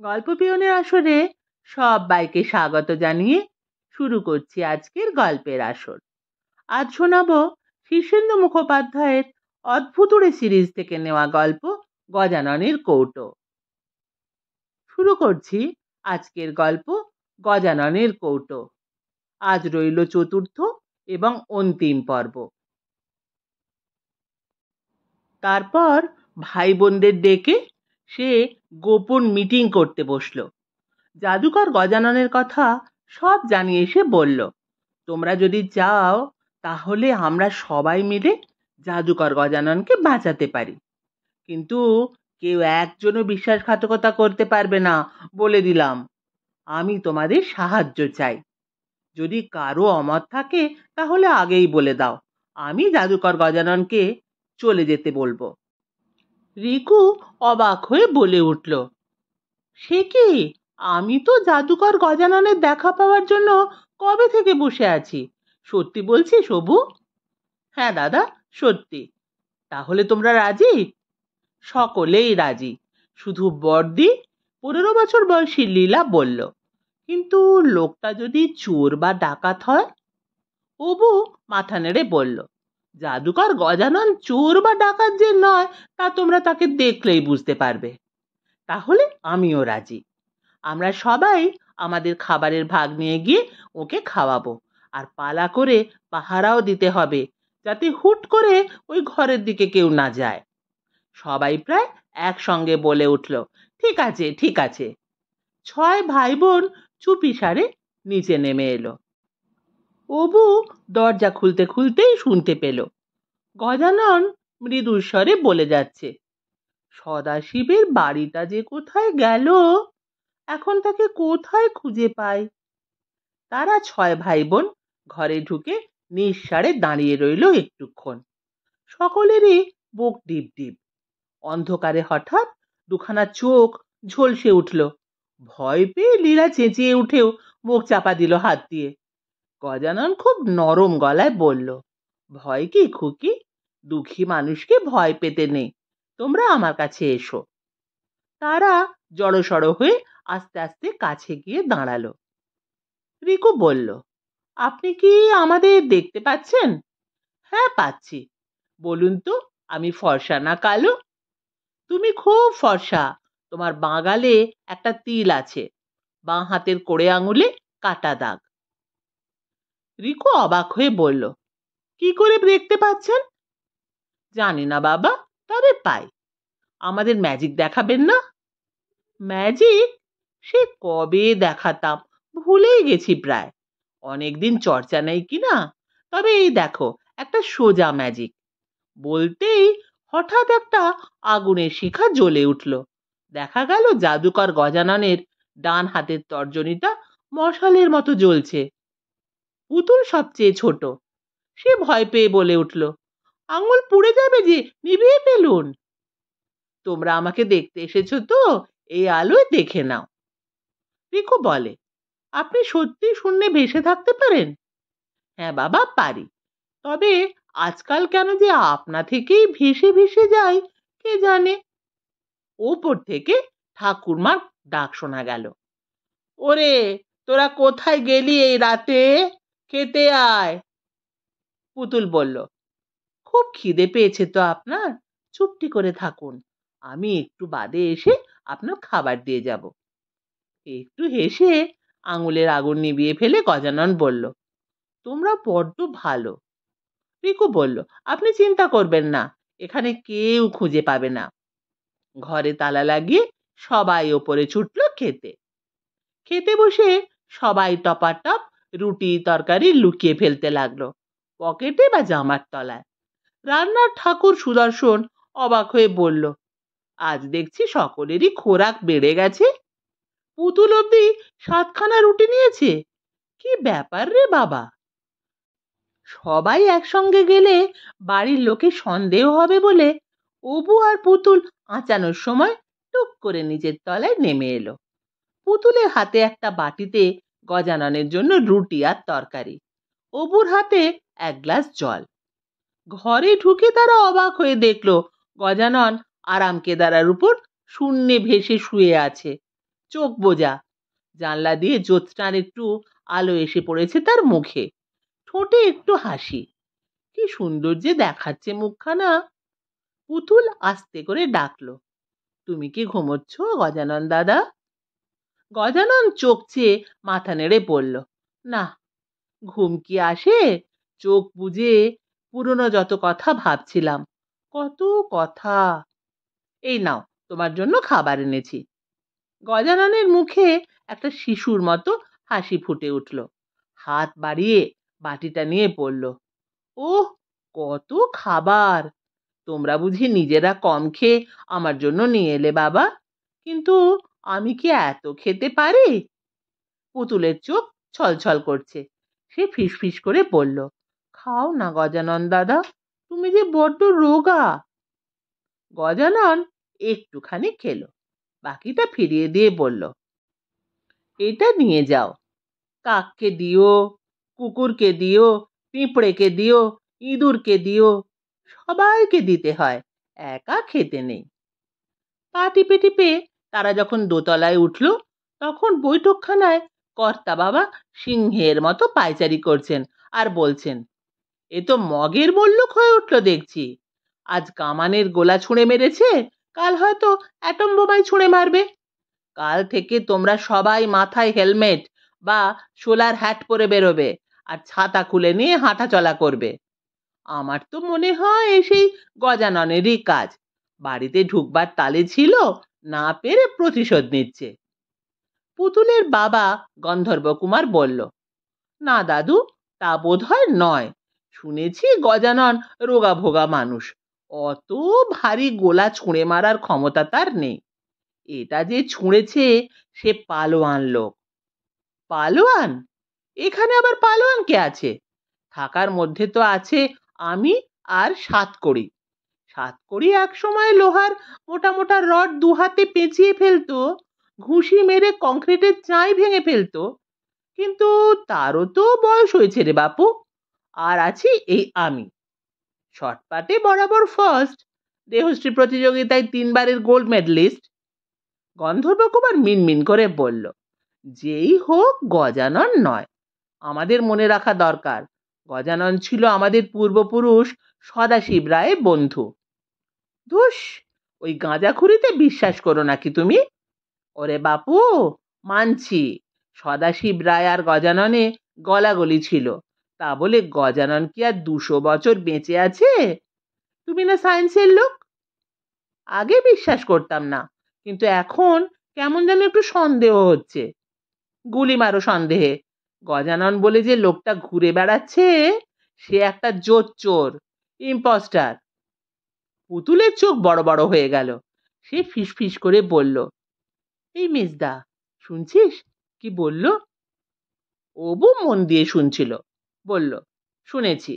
গল্প পিয়নের আসরে সবাইকে স্বাগত জানিয়ে শুরু করছি আজকের গল্পের আসর। আজ শোনাব শীর্ষেন্দু মুখোপাধ্যায়ের অদ্ভুতুড়ে সিরিজ থেকে নেওয়া গল্প গজাননের কৌটো। শুরু করছি আজকের গল্প গজাননের কৌটো। আজ রইল চতুর্থ এবং অন্তিম পর্ব। তারপর ভাই বোনদের ডেকে সে গোপন মিটিং করতে বসল। জাদুকর গজাননের কথা সব জানিয়ে এসে বলল, তোমরা যদি চাও, তাহলে আমরা সবাই মিলে জাদুকর গজাননকে বাঁচাতে পারি। কিন্তু কেউ একজনও বিশ্বাসঘাতকতা করতে পারবে না বলে দিলাম। আমি তোমাদের সাহায্য চাই। যদি কারও অমত থাকে, তাহলে আগেই বলে দাও। আমি জাদুকর গজাননকে চলে যেতে বলব। রিকু অবাক হয়ে বলে উঠল, সে কি? আমি তো জাদুকর গজাননের দেখা পাওয়ার জন্য কবে থেকে বসে আছি? সত্যি বলছি সবু? হ্যাঁ দাদা, সত্যি। তাহলে তোমরা রাজি? সকলেই রাজি। শুধু বর্দি পনেরো বছর বয়সী লীলা বলল, কিন্তু লোকটা যদি চোর বা ডাকাত হয়? অবু, মাথা নেড়ে বলল জাদুকর গজানন চোর বা ডাকাত যে নয়, তা তোমরা তাকে দেখলেই বুঝতে পারবে। তাহলে আমিও রাজি। আমরা সবাই আমাদের খাবারের ভাগ নিয়ে গিয়ে ওকে খাওয়াবো আর পালা করে পাহারাও দিতে হবে, যাতে হুট করে ওই ঘরের দিকে কেউ না যায়। সবাই প্রায় একসঙ্গে বলে উঠল, ঠিক আছে ঠিক আছে। ছয় ভাই বোন চুপি সারে নিচে নেমে এলো। অবু দরজা খুলতে খুলতেই শুনতে পেল। গজানন মৃদুর স্বরে বলে যাচ্ছে, সদাশিবের বাড়িটা যে কোথায় গেল, এখন তাকে কোথায় খুঁজে পায়? তারা ছয় ভাই বোন ঘরে ঢুকে নিঃসারে দাঁড়িয়ে রইল একটুক্ষণ। সকলেরই বুক ডিপ ডিপ। অন্ধকারে হঠাৎ দুখানা চোখ ঝলসে উঠল। ভয় পেয়ে লীলা চেঁচিয়ে উঠেও মুখ চাপা দিল হাত দিয়ে। গজানন খুব নরম গলায় বলল, ভয় কি খুকি? দুঃখী মানুষকে ভয় পেতে নেই। তোমরা আমার কাছে এসো। তারা জড়সড় হয়ে আস্তে আস্তে কাছে গিয়ে দাঁড়াল। রিকু বলল, আপনি কি আমাদের দেখতে পাচ্ছেন? হ্যাঁ পাচ্ছি। বলুন তো, আমি ফর্সা না কালো? তুমি খুব ফর্সা। তোমার বাঁগালে একটা তিল আছে। বাঁ হাতের কোড়ে আঙুলে কাটা দাগ। রিকু অবাক হয়ে বলল, কি করে দেখতে পাচ্ছেন? জানি না বাবা, তবে পাই। আমাদের ম্যাজিক দেখাবেন না? ম্যাজিক? সে কবে দেখাতাম? ভুলেই গেছি প্রায়। অনেকদিন চর্চা নেই কি না? তবে এই দেখো, একটা সোজা ম্যাজিক। বলতেই হঠাৎ একটা আগুনের শিখা জ্বলে উঠল। দেখা গেল জাদুকর গজাননের ডান হাতের তর্জনীটা মশালের মতো জ্বলছে। পুতুল সবচেয়ে ছোট। সে ভয় পেয়ে বলে উঠল, আঙুল পুড়ে যাবে যে, নিভিয়ে ফেলুন। তোমরা আমাকে দেখতে এসেছ তো এই আলোয় দেখে নাও। রিকু বলে, আপনি সত্যি শূন্যে ভেসে থাকতে পারেন? হ্যাঁ বাবা, পারি। তবে আজকাল কেন যে আপনা থেকেই ভেসে ভেসে যায় কে জানে? ওপর থেকে ঠাকুরমার ডাক শোনা গেল, ওরে, তোরা কোথায় গেলি এই রাতে? খেতে আয়। পুতুল বলল, খুব খিদে পেয়েছে তো আপনার? চুপটি করে থাকুন। আমি একটু বাদে এসে আপনার খাবার দিয়ে যাব একটু হেসে আঙুলের আগুন নিভিয়ে ফেলে গজানন বলল, তোমরা বড্ড ভালো। রিকু বলল, আপনি চিন্তা করবেন না, এখানে কেউ খুঁজে পাবে না। ঘরে তালা লাগিয়ে সবাই ওপরে ছুটল খেতে। খেতে বসে সবাই টপাটপ রুটি তরকারি লুকিয়ে ফেলতে লাগল। পকেটে বা জামার তলায়। রান্নার ঠাকুর সুদর্শন অবাক হয়ে বলল, আজ দেখছি সকলেরই খোরাক বেড়ে গেছে। পুতুল অব্দি সাতখানা রুটি নিয়েছে। কি ব্যাপার রে বাবা? সবাই একসঙ্গে গেলে বাড়ির লোকে সন্দেহ হবে বলে অবু আর পুতুল আঁচানোর সময় টুক করে নিজের তলায় নেমে এলো। পুতুলের হাতে একটা বাটিতে গজাননের জন্য রুটি আর তরকারি। অবুর হাতে এক গ্লাস জল। ঘরে ঢুকে তারা অবাক হয়ে দেখল, গজানন আরাম কেদারার উপর শূন্যে ভেসে শুয়ে আছে। চোখ বোঝা, জানলা দিয়ে জ্যোৎস্নার একটু আলো এসে পড়েছে তার মুখে। ঠোঁটে একটু হাসি। কি সুন্দর যে দেখাচ্ছে মুখখানা। পুতুল আস্তে করে ডাকলো, তুমি কি ঘুমোচ্ছ গজানন দাদা? গজানন চোখ চেয়ে মাথা নেড়ে পড়ল না, ঘুম কি আসে? চোখ বুঝে পুরনো যত কথা ভাবছিলাম, কত কথা? এই নাও, তোমার জন্য খাবার এনেছি। গজাননের মুখে একটা শিশুর মতো হাসি ফুটে উঠল, হাত বাড়িয়ে বাটিটা নিয়ে পড়ল ও কত খাবার! তোমরা বুঝি নিজেরা কম খেয়ে আমার জন্য নিয়ে এলে বাবা, কিন্তু আমি কি এত খেতে পারি? পুতুলের চোখ ছলছল করছে। সে ফিসফিস করে বলল, খাও না গজানন দাদা, তুমি যে বড্ড রোগা। গজানন একটুখানি খেলো, বাকিটা ফিরিয়ে দিয়ে বলল, এটা নিয়ে যাও। কাককে দিও, কুকুরকে দিও, পিঁপড়েকে দিও, ইঁদুরকে দিও, সবাইকে দিতে হয়, একা খেতে নেই। পা টিপে টিপে তারা যখন দোতলায় উঠল, তখন বৈঠকখানায় কর্তা বাবা সিংহের মতো পায়চারি করছেন আর বলছেন, এ তো মগের মল্লুক হয়ে উঠল দেখছি। আজ কামানের গোলা ছুঁড়ে মেরেছে, কাল হয়তো অ্যাটম বোমাই ছুঁড়ে মারবে। কাল থেকে তোমরা সবাই মাথায় হেলমেট বা সোলার হ্যাট পরে বেরোবে আর ছাতা খুলে নিয়ে হাঁটা চলা করবে। আমার তো মনে হয় সেই গজাননেরই কাজ। বাড়িতে ঢুকবার তালে ছিল না পেরে প্রতিশোধ নিচ্ছে। পুতুলের বাবা গন্ধর্ব কুমার বলল, না দাদু, তা বোধ হয় নয়। শুনেছি গজানন রোগা ভোগা মানুষ। অত ভারী গোলা ছুঁড়ে মারার ক্ষমতা তার নেই। এটা যে ছুঁড়েছে, সে পালোয়ান লোক। পালোয়ান? এখানে আবার পালোয়ান কে আছে? থাকার মধ্যে তো আছে আমি আর সাতকড়ি। সাতকড়ি এক সময় লোহার মোটা মোটা রড দু হাতে পেঁচিয়ে ফেলতো, ঘুষি মেরে কংক্রিটের চাই ভেঙে ফেলতো। কিন্তু তারও তো বয়স হয়েছে রে বাপু, আর আছি এই আমি। শর্টপাটে বরাবর ফার্স্ট দেহশ্রী প্রতিযোগিতায় তিনবারের গোল্ড মেডেলিস্ট গন্ধর্ব কুমার মিনমিন করে বলল, যেই হোক, গজানন নয়। আমাদের মনে রাখা দরকার। গজানন ছিল আমাদের পূর্বপুরুষ সদাশিব রায়ের বন্ধু। ধুস, ওই গাঁজাখুরিতে বিশ্বাস করো নাকি তুমি? ওরে বাপু, মানছি, সদাশিব রায় আর গজাননে গলাগলি ছিল। তা বলে গজানন কি আর দুশো বছর বেঁচে আছে? তুমি না সায়েন্সের লোক? আগে বিশ্বাস করতাম না, কিন্তু এখন কেমন যেন একটু সন্দেহ হচ্ছে। গুলি মারো সন্দেহে। গজানন বলে যে লোকটা ঘুরে বেড়াচ্ছে, সে একটা জোর চোর ইম্পস্টার পুতুলের চোখ বড় বড় হয়ে গেল। সে ফিস করে বলল, এই মিসদা, শুনছিস? কি বলল? অবু মন দিয়ে শুনছিল। বলল, শুনেছি।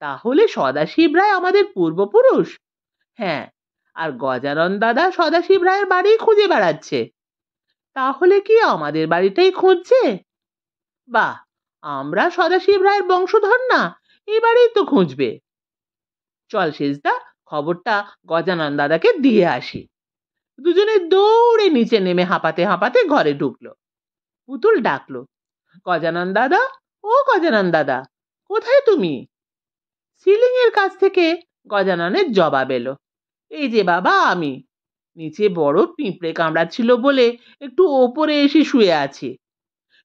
তাহলে সদাশিব রায় আমাদের পূর্বপুরুষ? হ্যাঁ আর গজানন দাদা সদাশিব রায়ের বাড়ি খুঁজে বেড়াচ্ছে। তাহলে কি আমাদের বাড়িটাই খুঁজছে? বাহ, আমরা সদাশিব রায়ের বংশধর না এবারেই তো খুঁজবে। চল শেষদা খবরটা গজানন দাদাকে দিয়ে আসি। দুজনে দৌড়ে নিচে নেমে হাঁপাতে হাঁপাতে ঘরে ঢুকলো। পুতুল ডাকলো, গজানন দাদা, ও গজানন দাদা, কোথায় তুমি? সিলিং এর কাছ থেকে গজাননের জবাব এলো, এই যে বাবা আমি, নিচে বড় পিঁপড়ে কামড়াচ্ছিল বলে একটু ওপরে এসে শুয়ে আছি।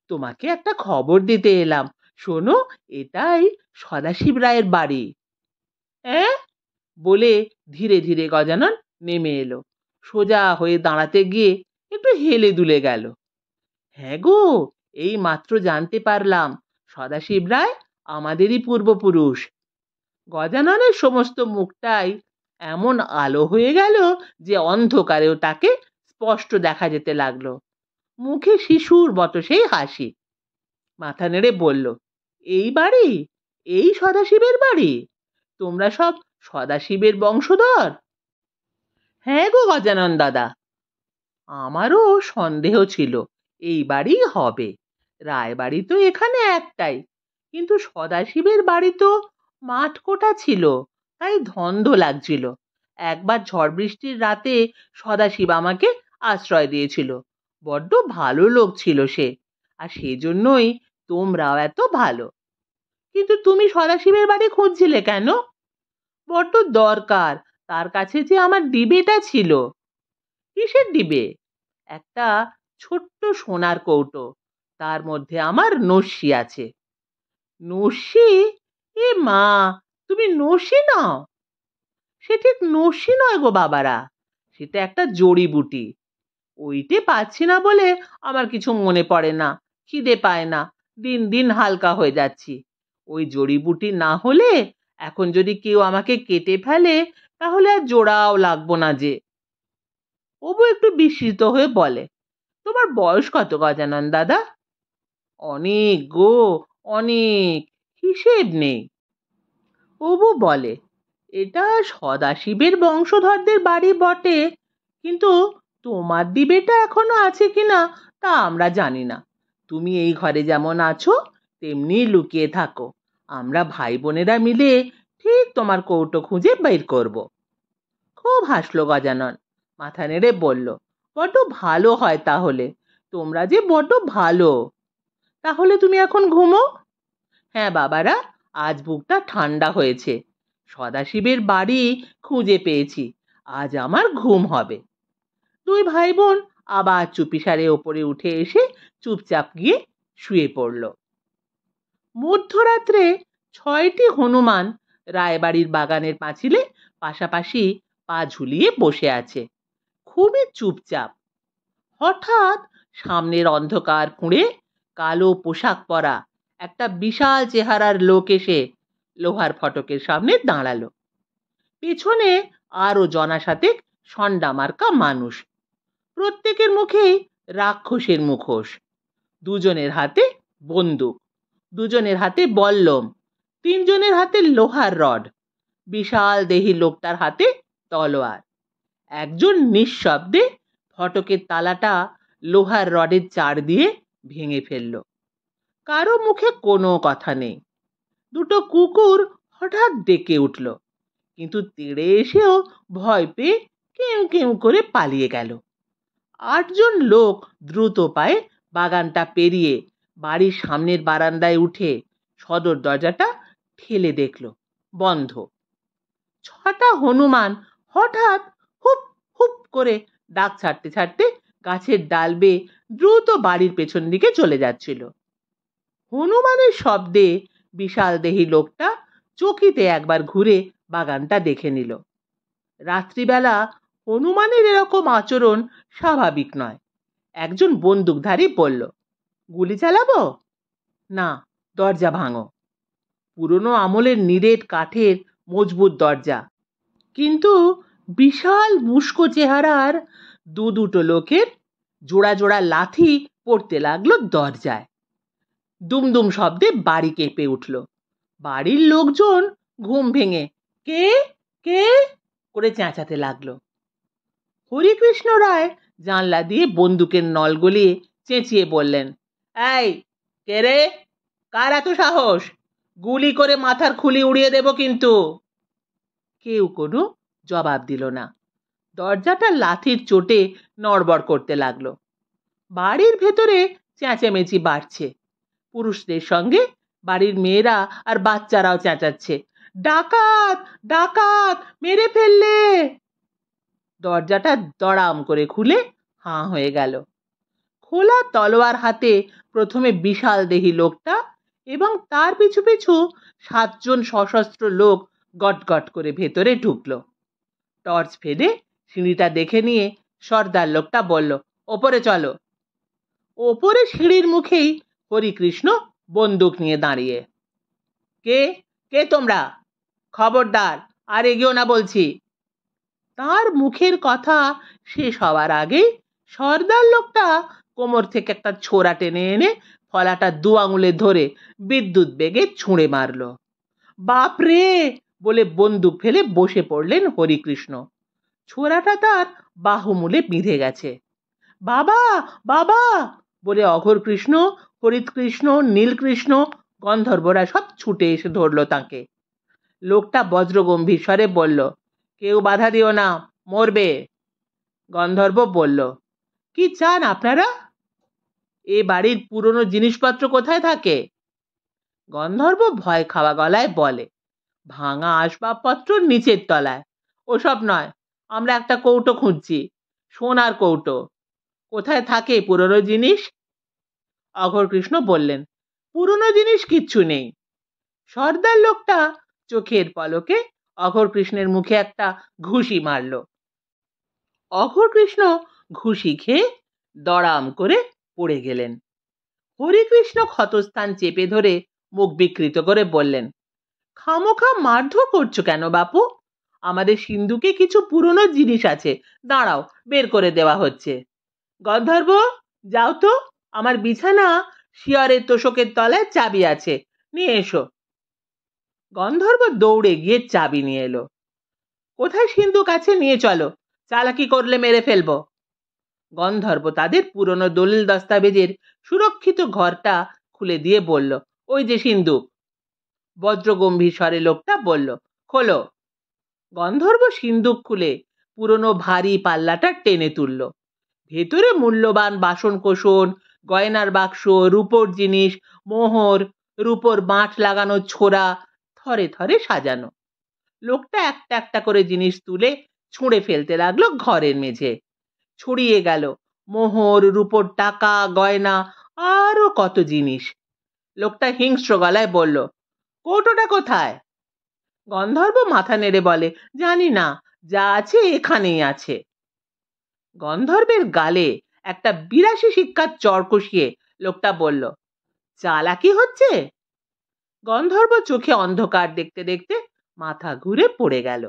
তোমাকে একটা খবর দিতে এলাম, শোনো, এটাই সদাশিব রায়ের বাড়ি। হ্যাঁ বলে ধীরে ধীরে গজানন নেমে এলো। সোজা হয়ে দাঁড়াতে গিয়ে একটু হেলে দুলে গেল। হ্যাঁ গো, এই মাত্র জানতে পারলাম, সদাশিব রায় আমাদেরই পূর্বপুরুষ গজাননের সমস্ত মুখটাই এমন আলো হয়ে গেল যে অন্ধকারেও তাকে স্পষ্ট দেখা যেতে লাগল। মুখে শিশুর মতো সেই হাসি। মাথা নেড়ে বলল, এই বাড়ি? এই সদাশিবের বাড়ি? তোমরা সব সদাশিবের বংশধর? হ্যাঁ গো গজানন দাদা। আমারও সন্দেহ ছিল, এই বাড়ি হবে। রায়বাড়ি তো এখানে একটাই। কিন্তু সদাশিবের বাড়ি তো মাঠ কোটা ছিল, তাই ধন্ধ লাগছিল। একবার ঝড় বৃষ্টির রাতে সদাশিব আমাকে আশ্রয় দিয়েছিল। বড্ড ভালো লোক ছিল সে, আর সেজন্যই তোমরাও এত ভালো। কিন্তু তুমি সদাশিবের বাড়ি খুঁজছিলে কেন? বড্ড দরকার। তার কাছে যে আমার ডিবেটা ছিল। কিসের ডিবে? একটা ছোট্ট সোনার কৌটো। তার মধ্যে আমার নস্যি আছে। নস্যি? এ মা, তুমি নস্যি নাও। সে ঠিক নস্যি নয় গো বাবারা। সেটা একটা জড়িবুটি ওইটে পাচ্ছি না বলে আমার কিছু মনে পড়ে না, খিদে পায় না, দিন দিন হালকা হয়ে যাচ্ছি। ওই জড়িবুটি না হলে এখন যদি কেউ আমাকে কেটে ফেলে, তাহলে আর জোড়াও লাগবো না যে। অবু একটু বিস্মিত হয়ে বলে, তোমার বয়স কত গজানন দাদা? অনেক গো, অনেক, হিসেব নেই। অবু বলে, এটা সদাশিবের বংশধরদের বাড়ি বটে, কিন্তু তোমার দিবেটা এখনও আছে কিনা তা আমরা জানি না। তুমি এই ঘরে যেমন আছো, তেমনি লুকিয়ে থাকো। আমরা ভাই বোনেরা মিলে ঠিক তোমার কৌটো খুঁজে বের করব। খুব হাসলো গজানন। মাথা নেড়ে বলল, বড্ড ভালো হয় তাহলে। তোমরা যে বড্ড ভালো। তাহলে তুমি এখন ঘুমো? হ্যাঁ বাবারা, আজ বুকটা ঠান্ডা হয়েছে। সদাশিবের বাড়ি খুঁজে পেয়েছি। আজ আমার ঘুম হবে। দুই ভাই বোন আবার চুপিসারে ওপরে উঠে এসে চুপচাপ গিয়ে শুয়ে পড়ল। মধ্যরাত্রে ছয়টি হনুমান রায়বাড়ির বাগানের পাঁচিলে পাশাপাশি পা ঝুলিয়ে বসে আছে। খুবই চুপচাপ। হঠাৎ সামনের অন্ধকার খুঁড়ে কালো পোশাক পরা একটা বিশাল চেহারার লোক এসে লোহার ফটকের সামনে দাঁড়াল। পেছনে আরও জনাসাতে সন্ডা মার্কা মানুষ। প্রত্যেকের মুখেই রাক্ষসের মুখোশ। দুজনের হাতে বন্দুক। দুজনের হাতে বল্লম তিনজনের হাতে লোহার রড, বিশাল দেহি লোকটার হাতে তলোয়ার। একজন নিঃশব্দে ফটকের তালাটা লোহার রডের চার দিয়ে ভেঙে ফেলল। কারও মুখে কোনো কথা নেই। দুটো কুকুর হঠাৎ ডেকে উঠল, কিন্তু তেড়ে এসেও ভয় পেয়ে কেউ কেউ করে পালিয়ে গেল। আটজন লোক দ্রুত পায়ে বাগানটা পেরিয়ে বাড়ির সামনের বারান্দায় উঠে সদর দরজাটা ঠেলে দেখল, বন্ধ। ছটা হনুমান হঠাৎ হুপ হুপ করে ডাক ছাড়তে ছাড়তে গাছের ডাল বেয়ে দ্রুত বাড়ির পেছন দিকে চলে যাচ্ছিল। হনুমানের শব্দে বিশাল দেহি লোকটা চকিতে একবার ঘুরে বাগানটা দেখে নিল। রাত্রিবেলা হনুমানের এরকম আচরণ স্বাভাবিক নয়। একজন বন্দুকধারী বলল গুলি চালাবো? না, দরজা ভাঙো। পুরনো আমলের নিরেট কাঠের মজবুত দরজা। কিন্তু বিশাল মুস্কো চেহারার দু দুটো লোকের জোড়া জোড়া লাথি পড়তে লাগল দরজায়। দুমদুম শব্দে বাড়ি কেঁপে উঠল। বাড়ির লোকজন ঘুম ভেঙে কে কে করে চেঁচাতে লাগল। হরিকৃষ্ণ রায় জানলা দিয়ে বন্দুকের নল গলিয়ে চেঁচিয়ে বললেন এই, কে রে? কার এত সাহস? গুলি করে মাথার খুলি উড়িয়ে দেব কিন্তু। কেউ কোনো জবাব দিল না। দরজাটা লাথির চোটে নড়বড় করতে লাগল। বাড়ির ভেতরে চেঁচামেচি বাড়ছে। পুরুষদের সঙ্গে বাড়ির মেয়েরা আর বাচ্চারাও চেঁচাচ্ছে। ডাকাত ডাকাত, মেরে ফেললে! দরজাটা দড়াম করে খুলে হাঁ হয়ে গেল। খোলা তলোয়ার হাতে প্রথমে বিশাল দেহি লোকটা এবং তার পিছু পিছু সাতজন সশস্ত্র লোক গট গট করে ভেতরে ঢুকলো। টর্চ ফেলে সিঁড়িটা দেখে নিয়ে সর্দার লোকটা বলল, ওপরে চলো। ওপরে সিঁড়ির মুখেই হরিকৃষ্ণ বন্দুক নিয়ে দাঁড়িয়ে। কে? কে তোমরা? খবরদার, আর এগিয়েও না বলছি। তার মুখের কথা শেষ হওয়ার আগেই সর্দার লোকটা কোমর থেকে একটা ছোড়া টেনে এনে ফলাটা দু আঙুলে ধরে বিদ্যুৎ বেগে ছুঁড়ে মারল। বাপরে! বলে বন্দুক ফেলে বসে পড়লেন হরিকৃষ্ণ। ছোড়াটা তার বাহুমূলে বিঁধে গেছে। বাবা! বাবা! বলে অঘর কৃষ্ণ হরিৎকৃষ্ণ নীলকৃষ্ণ, গন্ধর্বরা সব ছুটে এসে ধরল তাকে। লোকটা বজ্রগম্ভীর স্বরে বলল, কেউ বাধা দিও না, মরবে। গন্ধর্ব বলল, কি চান আপনারা? এ বাড়ির পুরনো জিনিসপত্র কোথায় থাকে? গন্ধর্ব ভয় খাওয়া গলায় বলে, ভাঙা আসবাবপত্র নিচের তলায়। ওসব নয়, আমরা একটা কৌটো খুঁজছি, সোনার কৌটো। কোথায় থাকে পুরনো জিনিস? অঘর কৃষ্ণ বললেন, পুরনো জিনিস কিচ্ছু নেই। সর্দার লোকটা চোখের পলকে অঘর কৃষ্ণের মুখে একটা ঘুষি মারল। অঘর কৃষ্ণ ঘুষি খেয়ে দড়াম করে পড়ে গেলেন। হরিকৃষ্ণ ক্ষতস্থান চেপে ধরে মুখ বিকৃত করে বললেন, খামোখা মারধর করছ কেন বাপু? আমাদের সিন্ধুকে কিছু পুরনো জিনিস আছে, দাঁড়াও, বের করে দেওয়া হচ্ছে। গন্ধর্ব, যাও তো, আমার বিছানা শিয়রের তোষকের তলায় চাবি আছে, নিয়ে এসো গন্ধর্ব দৌড়ে গিয়ে চাবি নিয়ে এলো। কোথায় সিন্ধু কাছে? নিয়ে চলো, চালাকি করলে মেরে ফেলব। গন্ধর্ব তাদের পুরনো দলিল দস্তাবেজের সুরক্ষিত ঘরটা খুলে দিয়ে বলল, ওই যে সিন্ধুক বজ্রগম্ভীর স্বরে লোকটা বলল, খোলো। গন্ধর্ব সিন্ধুক খুলে পুরনো ভারী পাল্লাটা টেনে তুলল। ভেতরে মূল্যবান বাসন কোষণ গয়নার বাক্স, রূপোর জিনিস, মোহর, রূপোর বাঁট লাগানো ছোড়া থরে থরে সাজানো। লোকটা একটা একটা করে জিনিস তুলে ছুঁড়ে ফেলতে লাগল ঘরের মেঝে। ছড়িয়ে গেল। মোহর, রূপোর টাকা, গয়না, আরও কত জিনিস। লোকটা হিংস্র গলায় বলল, কৌটোটা কোথায়? গন্ধর্ব মাথা নেড়ে বলে, জানি না, যা আছে এখানেই আছে। গন্ধর্বের গালে একটা বিরাশি শিক্ষার চর কষিয়ে লোকটা বলল, চালাকি হচ্ছে? গন্ধর্ব চোখে অন্ধকার দেখতে দেখতে মাথা ঘুরে পড়ে গেল।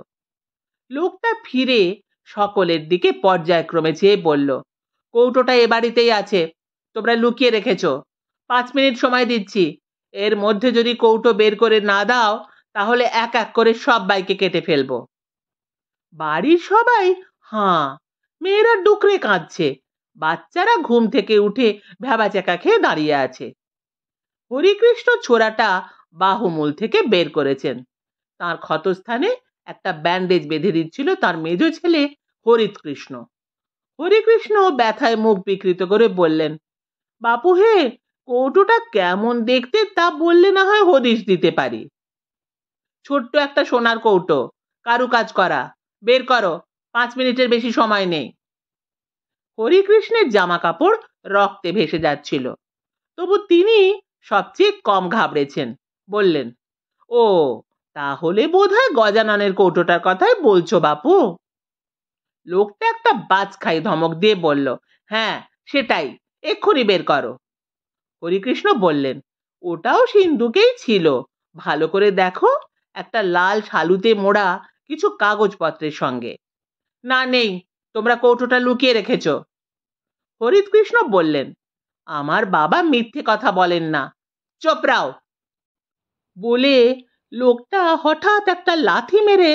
লোকটা ফিরে সকলের দিকে পর্যায়ক্রমে চেয়ে বলল, কৌটোটা এ বাড়িতেই আছে, তোমরা লুকিয়ে রেখেছ। পাঁচ মিনিট সময় দিচ্ছি। এর মধ্যে যদি কৌটো বের করে না দাও, তাহলে এক এক করে সব বাইকে কেটে ফেলব। বাড়ির সবাই, হাঁ, মেয়েরা ডুকরে কাঁদছে। বাচ্চারা ঘুম থেকে উঠে ভ্যাবাচাকা খেয়ে দাঁড়িয়ে আছে। হরিকৃষ্ণ ছোড়াটা বাহুমূল থেকে বের করেছেন। তার ক্ষতস্থানে একটা ব্যান্ডেজ বেঁধে দিচ্ছিল তার মেজ ছেলে হরিত কৃষ্ণ হরিকৃষ্ণ ব্যথায় মুখ বিকৃত করে বললেন, বাপু হে, কৌটোটা কেমন দেখতে তা বললে না হয় হদিশ দিতে পারি। ছোট্ট একটা সোনার কৌটো কারু কাজ করা, বের করো, পাঁচ মিনিটের বেশি সময় নেই। হরিকৃষ্ণের জামা কাপড় রক্তে ভেসে যাচ্ছিল। তবু তিনি সবচেয়ে কম ঘাবড়েছেন, বললেন, ও তাহলে বোধ হয় গজাননের কৌটোটার কথাই বলছো, বাপু। লোকটা একটা বাজ খাই ধমক দিয়ে বলল হ্যাঁ সেটাই, এক্ষুনি বের করো। হরিকৃষ্ণ বললেন, ওটাও সিন্ধুকেই ছিল। ভালো করে দেখো, একটা লাল শালুতে মোড়া কিছু কাগজপত্রের সঙ্গে। না, নেই, তোমরা কৌটোটা লুকিয়ে রেখেছ। হরিৎকৃষ্ণ বললেন, আমার বাবা মিথ্যে কথা বলেন না। চোপড়াও। বলে লোকটা হঠাৎ একটা লাথি মেরে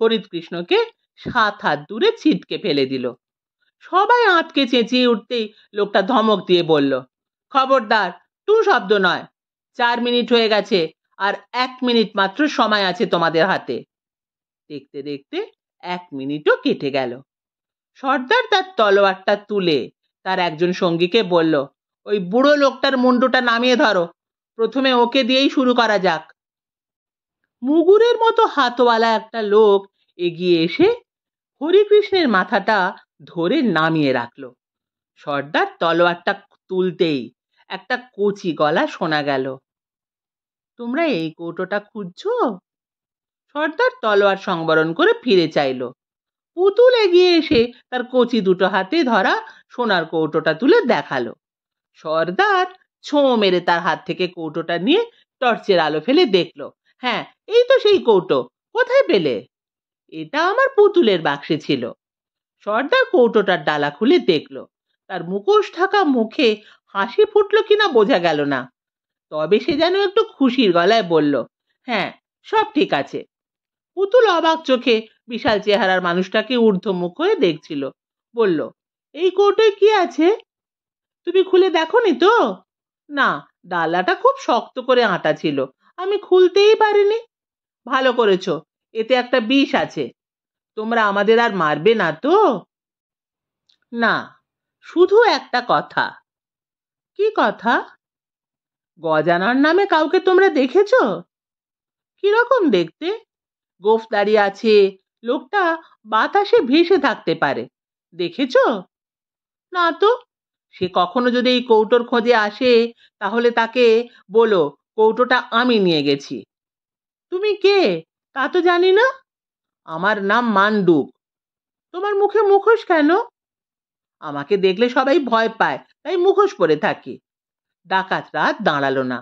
হরিৎকৃষ্ণকে সাত হাত দূরে ছিটকে ফেলে দিল। সবাই আঁতকে চেঁচিয়ে উঠতেই লোকটা ধমক দিয়ে বলল, খবরদার, টু শব্দ নয়। চার মিনিট হয়ে গেছে আর এক মিনিট মাত্র সময় আছে তোমাদের হাতে। দেখতে দেখতে এক মিনিটও কেটে গেল। সর্দার তার তলোয়ারটা তুলে তার একজন সঙ্গীকে বলল, ওই বুড়ো লোকটার মুন্ডুটা নামিয়ে ধরো। প্রথমে ওকে দিয়েই শুরু করা যাক। মুগুরের মতো হাতওয়ালা একটা লোক এগিয়ে এসে হরিকৃষ্ণের মাথাটা ধরে নামিয়ে রাখল। সর্দার তলোয়ারটা তুলতেই একটা কচি গলা শোনা গেল। তোমরা এই কৌটোটা খুঁজছো? সর্দার তলোয়ার সংবরণ করে ফিরে চাইল। পুতুল এগিয়ে এসে তার কচি দুটো হাতে ধরা সোনার কৌটোটা তুলে দেখাল। সর্দার ছোঁ মেরে তার হাত থেকে কৌটোটা নিয়ে টর্চের আলো ফেলে দেখল। হ্যাঁ এই তো সেই কৌটো। কোথায় পেলে? এটা আমার পুতুলের বাক্সে ছিল। সর্দার কৌটোটার ডালা খুলে দেখল। তার মুখোশ ঢাকা মুখে হাসি ফুটলো কিনা বোঝা গেল না। তবে সে যেন একটু খুশির গলায় বলল হ্যাঁ সব ঠিক আছে। পুতুল অবাক চোখে বিশাল চেহারার মানুষটাকে ঊর্ধ্বমুখ হয়ে দেখছিল। বলল, এই কৌটোয় কি আছে? তুমি খুলে দেখনি তো? না, ডালাটা খুব শক্ত করে আটা ছিল। আমি খুলতেই পারিনি। ভালো করেছ। এতে একটা বিষ আছে। তোমরা আমাদের আর মারবে না তো? না, শুধু একটা কথা। কি কথা? গজানার নামে কাউকে তোমরা দেখেছ? কীরকম দেখতে? গোফ দাঁড়িয়ে আছে, লোকটা বাতাসে ভেসে থাকতে পারে। দেখেছ? না তো? সে কখনো যদি এই কৌটোর খোঁজে আসে, তাহলে তাকে বলো, কৌটোটা আমি নিয়ে গেছি। তুমি কে? তা তো জানি না। আমার নাম মান্ডুক তোমার মুখে মুখোশ কেন? আমাকে দেখলে সবাই ভয় পায়, তাই মুখোশ পরে থাকি। ডাকাত রাত দাঁড়াল না।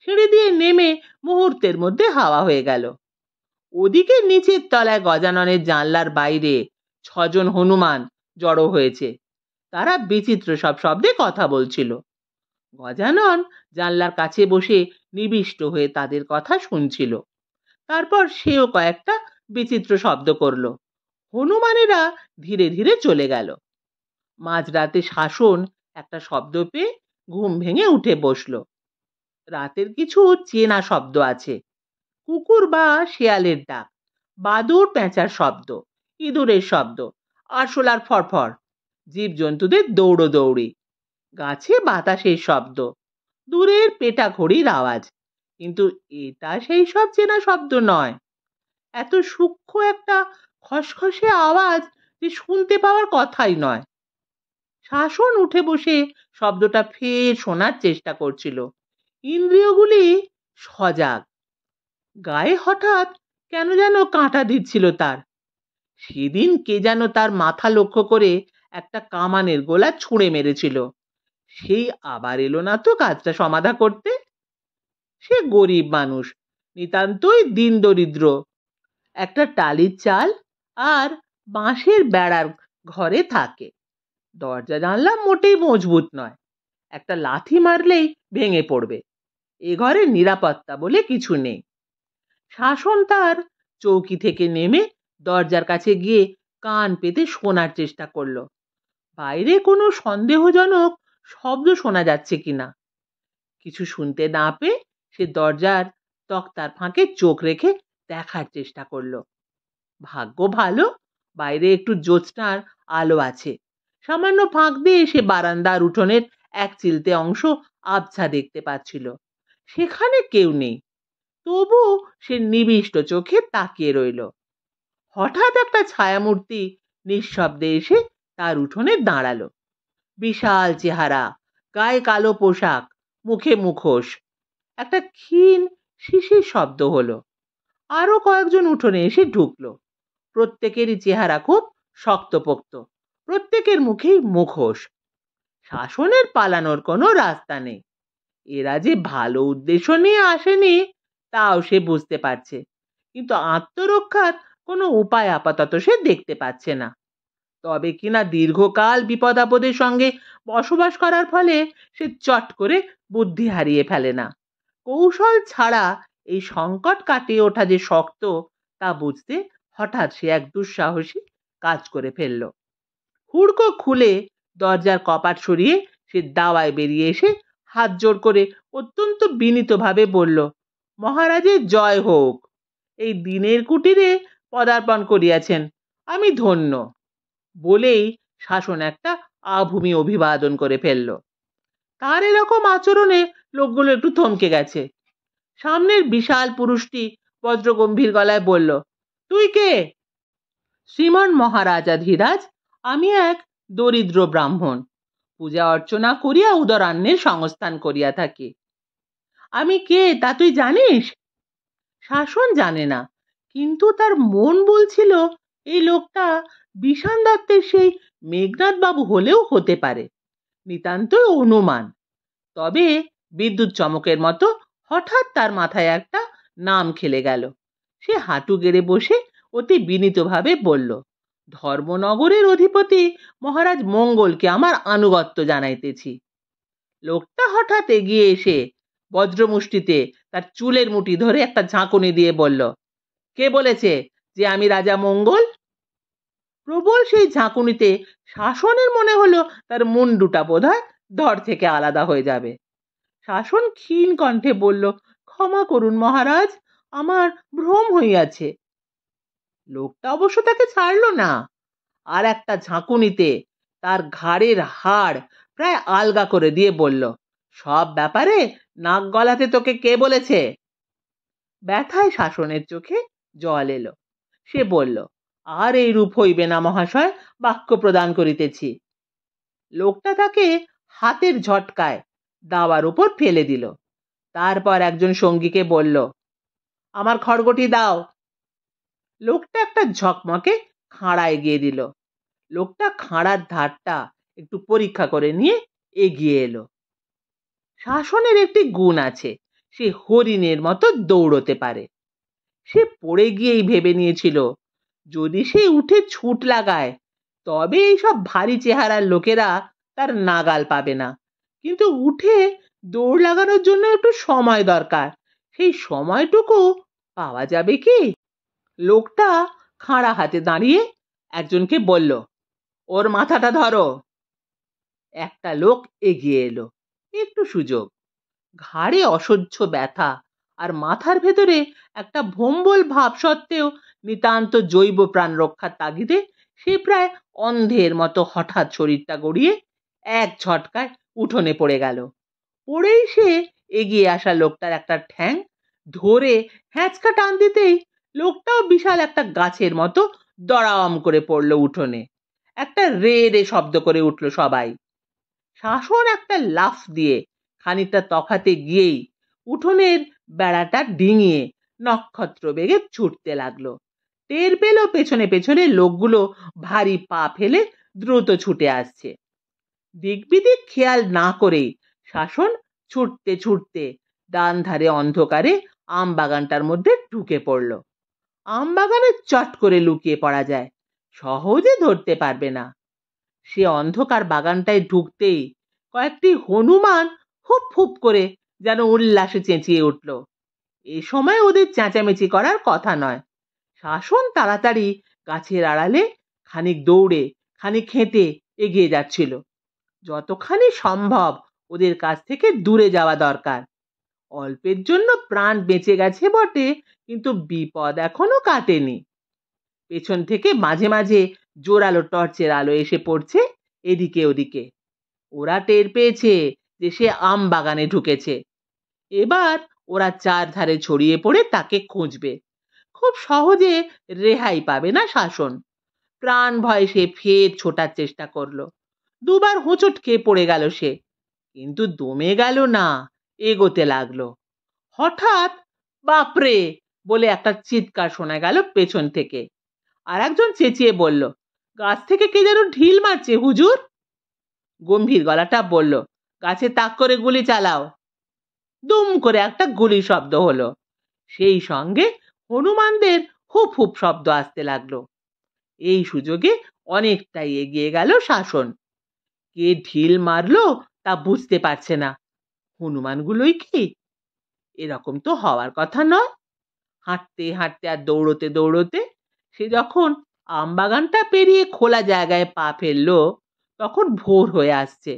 সিঁড়ি দিয়ে নেমে মুহূর্তের মধ্যে হাওয়া হয়ে গেল। ওদিকে নিচের তলায় গজাননের জানলার বাইরে ছজন হনুমান জড়ো হয়েছে। তারা বিচিত্র সব শব্দে কথা বলছিল। গজানন জানলার কাছে বসে নিবিষ্ট হয়ে তাদের কথা শুনছিল। তারপর সেও কয়েকটা বিচিত্র শব্দ করল। হনুমানেরা ধীরে ধীরে চলে গেল। মাঝরাতে শাসন একটা শব্দ পেয়ে ঘুম ভেঙে উঠে বসল। রাতের কিছু চেনা শব্দ আছে। কুকুর বা শেয়ালের ডাক, বাদুর পেঁচার শব্দ, ইঁদুরের শব্দ, আরশোলার ফরফর, জীবজন্তুদের দৌড়ো দৌড়ি গাছে বাতাসের শব্দ, দূরের পেটা ঘড়ির আওয়াজ। কিন্তু এটা সেই সব চেনা শব্দ নয়। এত সূক্ষ্ম একটা খসখসে আওয়াজ যে শুনতে পাওয়ার কথাই নয়। শাসন উঠে বসে শব্দটা ফের শোনার চেষ্টা করছিল। ইন্দ্রিয়গুলি সজাগ। গায়ে হঠাৎ কেন যেন কাঁটা দিচ্ছিল তার। সেদিন কে যেন তার মাথা লক্ষ্য করে একটা কামানের গোলা ছুঁড়ে মেরেছিল। সেই আবার এলো না তো কাজটা সমাধা করতে? সে গরিব মানুষ। নিতান্তই দিন দরিদ্র। একটা টালির চাল আর বাঁশের বেড়ার ঘরে থাকে। দরজা জানলা মোটেই মজবুত নয়। একটা লাথি মারলেই ভেঙে পড়বে। এ ঘরে নিরাপত্তা বলে কিছু নেই। শাসন তার চৌকি থেকে নেমে দরজার কাছে গিয়ে কান পেতে শোনার চেষ্টা করল। বাইরে কোনো সন্দেহজনক শব্দ শোনা যাচ্ছে কিনা? কিছু শুনতে না পেয়ে সে দরজার তক্তার ফাঁকে চোখ রেখে দেখার চেষ্টা করল। ভাগ্য ভালো, বাইরে একটু জ্যোৎস্নার আলো আছে। সামান্য ফাঁক দিয়ে সে বারান্দার উঠোনের এক চিলতে অংশ আবছা দেখতে পাচ্ছিল। সেখানে কেউ নেই। তবু সে নিবিষ্ট চোখে তাকিয়ে রইল। হঠাৎ একটা ছায়ামূর্তি নিঃশব্দে এসে তার উঠোনে দাঁড়াল। বিশাল চেহারা, গায়ে কালো পোশাক, মুখে মুখোশ। একটা ক্ষীণ শিশির শব্দ হলো। আরও কয়েকজন উঠোনে এসে ঢুকলো। প্রত্যেকেরই চেহারা খুব শক্তপোক্ত। প্রত্যেকের মুখেই মুখোশ। শাসনের পালানোর কোনো রাস্তা নেই। এরা যে ভালো উদ্দেশ্য নিয়ে আসেনি, তাও সে বুঝতে পারছে। কিন্তু আত্মরক্ষার কোনো উপায় আপাতত সে দেখতে পাচ্ছে না। তবে কিনা দীর্ঘকাল বিপদ আপদের সঙ্গে বসবাস করার ফলে সে চট করে বুদ্ধি হারিয়ে ফেলে না। কৌশল ছাড়া এই সংকট কাটিয়ে ওঠা যে শক্ত, তা বুঝতে হঠাৎ সে এক দুঃসাহসী কাজ করে ফেলল। হুড়কো খুলে দরজার কপাট সরিয়ে সে দাওয়ায় বেরিয়ে এসে হাত জোর করে অত্যন্ত বিনীতভাবে বলল মহারাজের জয় হোক। এই দিনের কুটিরে পদার্পণ করিয়াছেন, আমি ধন্য। বলেই শাসন একটা আভূমি অভিবাদন করে ফেলল। তার এরকম আচরণে লোকগুলো একটু থমকে গেছে। সামনের বিশাল পুরুষটি বজ্রগম্ভীর গলায় বলল, তুই কে? শ্রীমন মহারাজা ধীরাজ, আমি এক দরিদ্র ব্রাহ্মণ। পূজা অর্চনা করিয়া উদরান্নের সংস্থান করিয়া থাকি। আমি কে তা তুই জানিস? শাসন জানে না, কিন্তু তার মন বলছিল এই লোকটা বিষাণ দত্তের সেই মেঘনাথ বাবু হলেও হতে পারে। নিতান্তই অনুমান তবে বিদ্যুৎ চমকের মতো হঠাৎ তার মাথায় একটা নাম খেলে গেল। সে হাঁটু গেড়ে বসে অতি বিনীতভাবে বলল, ধর্মনগরের অধিপতি মহারাজ মঙ্গলকে আমার আনুগত্য জানাইতেছি। লোকটা হঠাৎ এগিয়ে এসে বজ্রমুষ্টিতে তার চুলের মুঠি ধরে একটা ঝাঁকুনি দিয়ে বলল, কে বলেছে যে আমি রাজা মঙ্গল প্রবল সেই ঝাঁকুনিতে শাসনের মনে হলো তার মুন্ডুটা বোধ হয় ধর থেকে আলাদা হয়ে যাবে। শাসন ক্ষীণ কণ্ঠে বলল, ক্ষমা করুন মহারাজ, আমার ভ্রম হইয়াছে। লোকটা অবশ্য তাকে ছাড়লো না। আর একটা ঝাঁকুনিতে তার ঘাড়ের হাড় প্রায় আলগা করে দিয়ে বলল, সব ব্যাপারে নাক গলাতে তোকে কে বলেছে? ব্যথায় শাসনের চোখে জল এলো। সে বলল আর এই রূপ হইবে না মহাশয়, বাক্য প্রদান করিতেছি। লোকটা তাকে হাতের ঝটকায় দাওয়ার উপর ফেলে দিল। তারপর একজন সঙ্গীকে বলল, আমার খড়গটি দাও। লোকটা একটা ঝকমকে খাঁড়া এগিয়ে দিল। লোকটা খাঁড়ার ধারটা একটু পরীক্ষা করে নিয়ে এগিয়ে এলো। শাসনের একটি গুণ আছে, সে হরিণের মতো দৌড়তে পারে। সে পড়ে গিয়েই ভেবে নিয়েছিল যদি সে উঠে ছুট লাগায়, তবে এইসব ভারী চেহারার লোকেরা তার নাগাল পাবে না। কিন্তু উঠে দৌড় লাগানোর জন্য একটু সময় দরকার। সেই সময়টুকু পাওয়া যাবে কি? লোকটা খাঁড়া হাতে দাঁড়িয়ে একজনকে বলল, ওর মাথাটা ধরো। একটা লোক এগিয়ে এলো। একটু সুযোগ। ঘাড়ে অসহ্য ব্যথা আর মাথার ভেতরে একটা ভম্বল ভাব সত্ত্বেও নিতান্ত জৈব প্রাণ রক্ষার তাগিদে সে প্রায় অন্ধের মতো হঠাৎ শরীরটা গড়িয়ে এক ঝটকায় উঠোনে পড়ে গেল। পড়েই সে এগিয়ে আসা লোকটার একটা ঠ্যাং ধরে হ্যাঁচকা টান দিতেই লোকটাও বিশাল একটা গাছের মতো দড়াম করে পড়ল উঠোনে। একটা রে রে শব্দ করে উঠল সবাই। শাসন একটা লাফ দিয়ে খানিকটা তফাতে গিয়েই উঠোনের বেড়াটা ডিঙিয়ে নক্ষত্র বেগে ছুটতে লাগল। টের পেল পেছনে পেছনে লোকগুলো ভারী পা ফেলে দ্রুত ছুটে আসছে। দিকবিদিক খেয়াল না করেই শাসন ছুটতে ছুটতে ডান ধারে অন্ধকারে আম বাগানটার মধ্যে ঢুকে পড়ল। আম বাগানে চট করে লুকিয়ে পড়া যায়, সহজে ধরতে পারবে না। সে অন্ধকার বাগানটায় ঢুকতেই কয়েকটি হনুমান হুপ হুপ করে যেন উল্লাসে চেঁচিয়ে উঠল। এ সময় ওদের চেঁচামেচি করার কথা নয় শাসন তাড়াতাড়ি গাছের আড়ালে খানিক দৌড়ে, খানিক খেঁটে এগিয়ে যাচ্ছিল। যতখানি সম্ভব ওদের কাছ থেকে দূরে যাওয়া দরকার। অল্পের জন্য প্রাণ বেঁচে গেছে বটে, কিন্তু বিপদ এখনও কাটেনি। পেছন থেকে মাঝে মাঝে জোরালো টর্চের আলো এসে পড়ছে এদিকে ওদিকে। ওরা টের পেয়েছে যে সে আম বাগানে ঢুকেছে। এবার ওরা চার ধারে ছড়িয়ে পড়ে তাকে খুঁজবে। খুব সহজে রেহাই পাবে না শাসন। প্রাণ ভয়ে সে ফের ছোটার চেষ্টা করল। দুবার হোঁচট খেয়ে পড়ে গেল সে, কিন্তু দমে গেল না, এগোতে লাগল। হঠাৎ, বাপরে! বলে একটা চিৎকার শোনা গেল পেছন থেকে। আর একজন চেঁচিয়ে বলল, গাছ থেকে কে যেন ঢিল মারছে, হুজুর? গম্ভীর গলাটা বলল, গাছে তাক করে গুলি চালাও। দুম করে একটা গুলি শব্দ হলো। সেই সঙ্গে হনুমানদের হুপ হুপ শব্দ আসতে লাগল। এই সুযোগে অনেকটাই এগিয়ে গেল শাসন। কে ঢিল মারলো তা বুঝতে পারছে না। হনুমানগুলোই কি? এরকম তো হওয়ার কথা নয়। হাঁটতে হাঁটতে আর দৌড়তে দৌড়তে সে যখন আমবাগানটা পেরিয়ে খোলা জায়গায় পা ফেলল, তখন ভোর হয়ে আসছে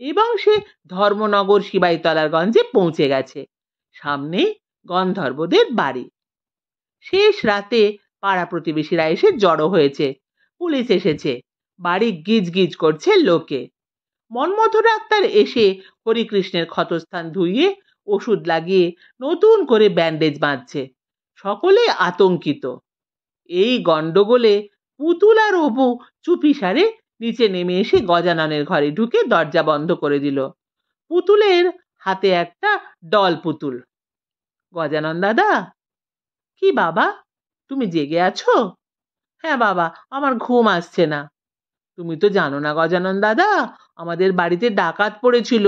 এবং সে ধর্মনগর শিবাইতলার গঞ্জে পৌঁছে গেছে। সামনেই গন্ধর্বদের বাড়ি। শেষ রাতে পাড়া প্রতিবেশীরা এসে জড়ো হয়েছে। পুলিশ এসেছে। বাড়ি গিজ গিজ করছে লোকে। মনমথ ডাক্তার এসে হরিকৃষ্ণের ক্ষতস্থান ধুইয়ে ওষুধ লাগিয়ে নতুন করে ব্যান্ডেজ বাঁধছে। সকলে আতঙ্কিত। এই গণ্ডগোলে পুতুল আর অবু চুপি সারে নিচে নেমে এসে গজাননের ঘরে ঢুকে দরজা বন্ধ করে দিল। পুতুলের হাতে একটা ডল পুতুল। গজানন দাদা কি বাবা? তুমি জেগে আছো? হ্যাঁ বাবা, আমার ঘুম আসছে না। তুমি তো জানো না গজানন দাদা, আমাদের বাড়িতে ডাকাত পড়েছিল।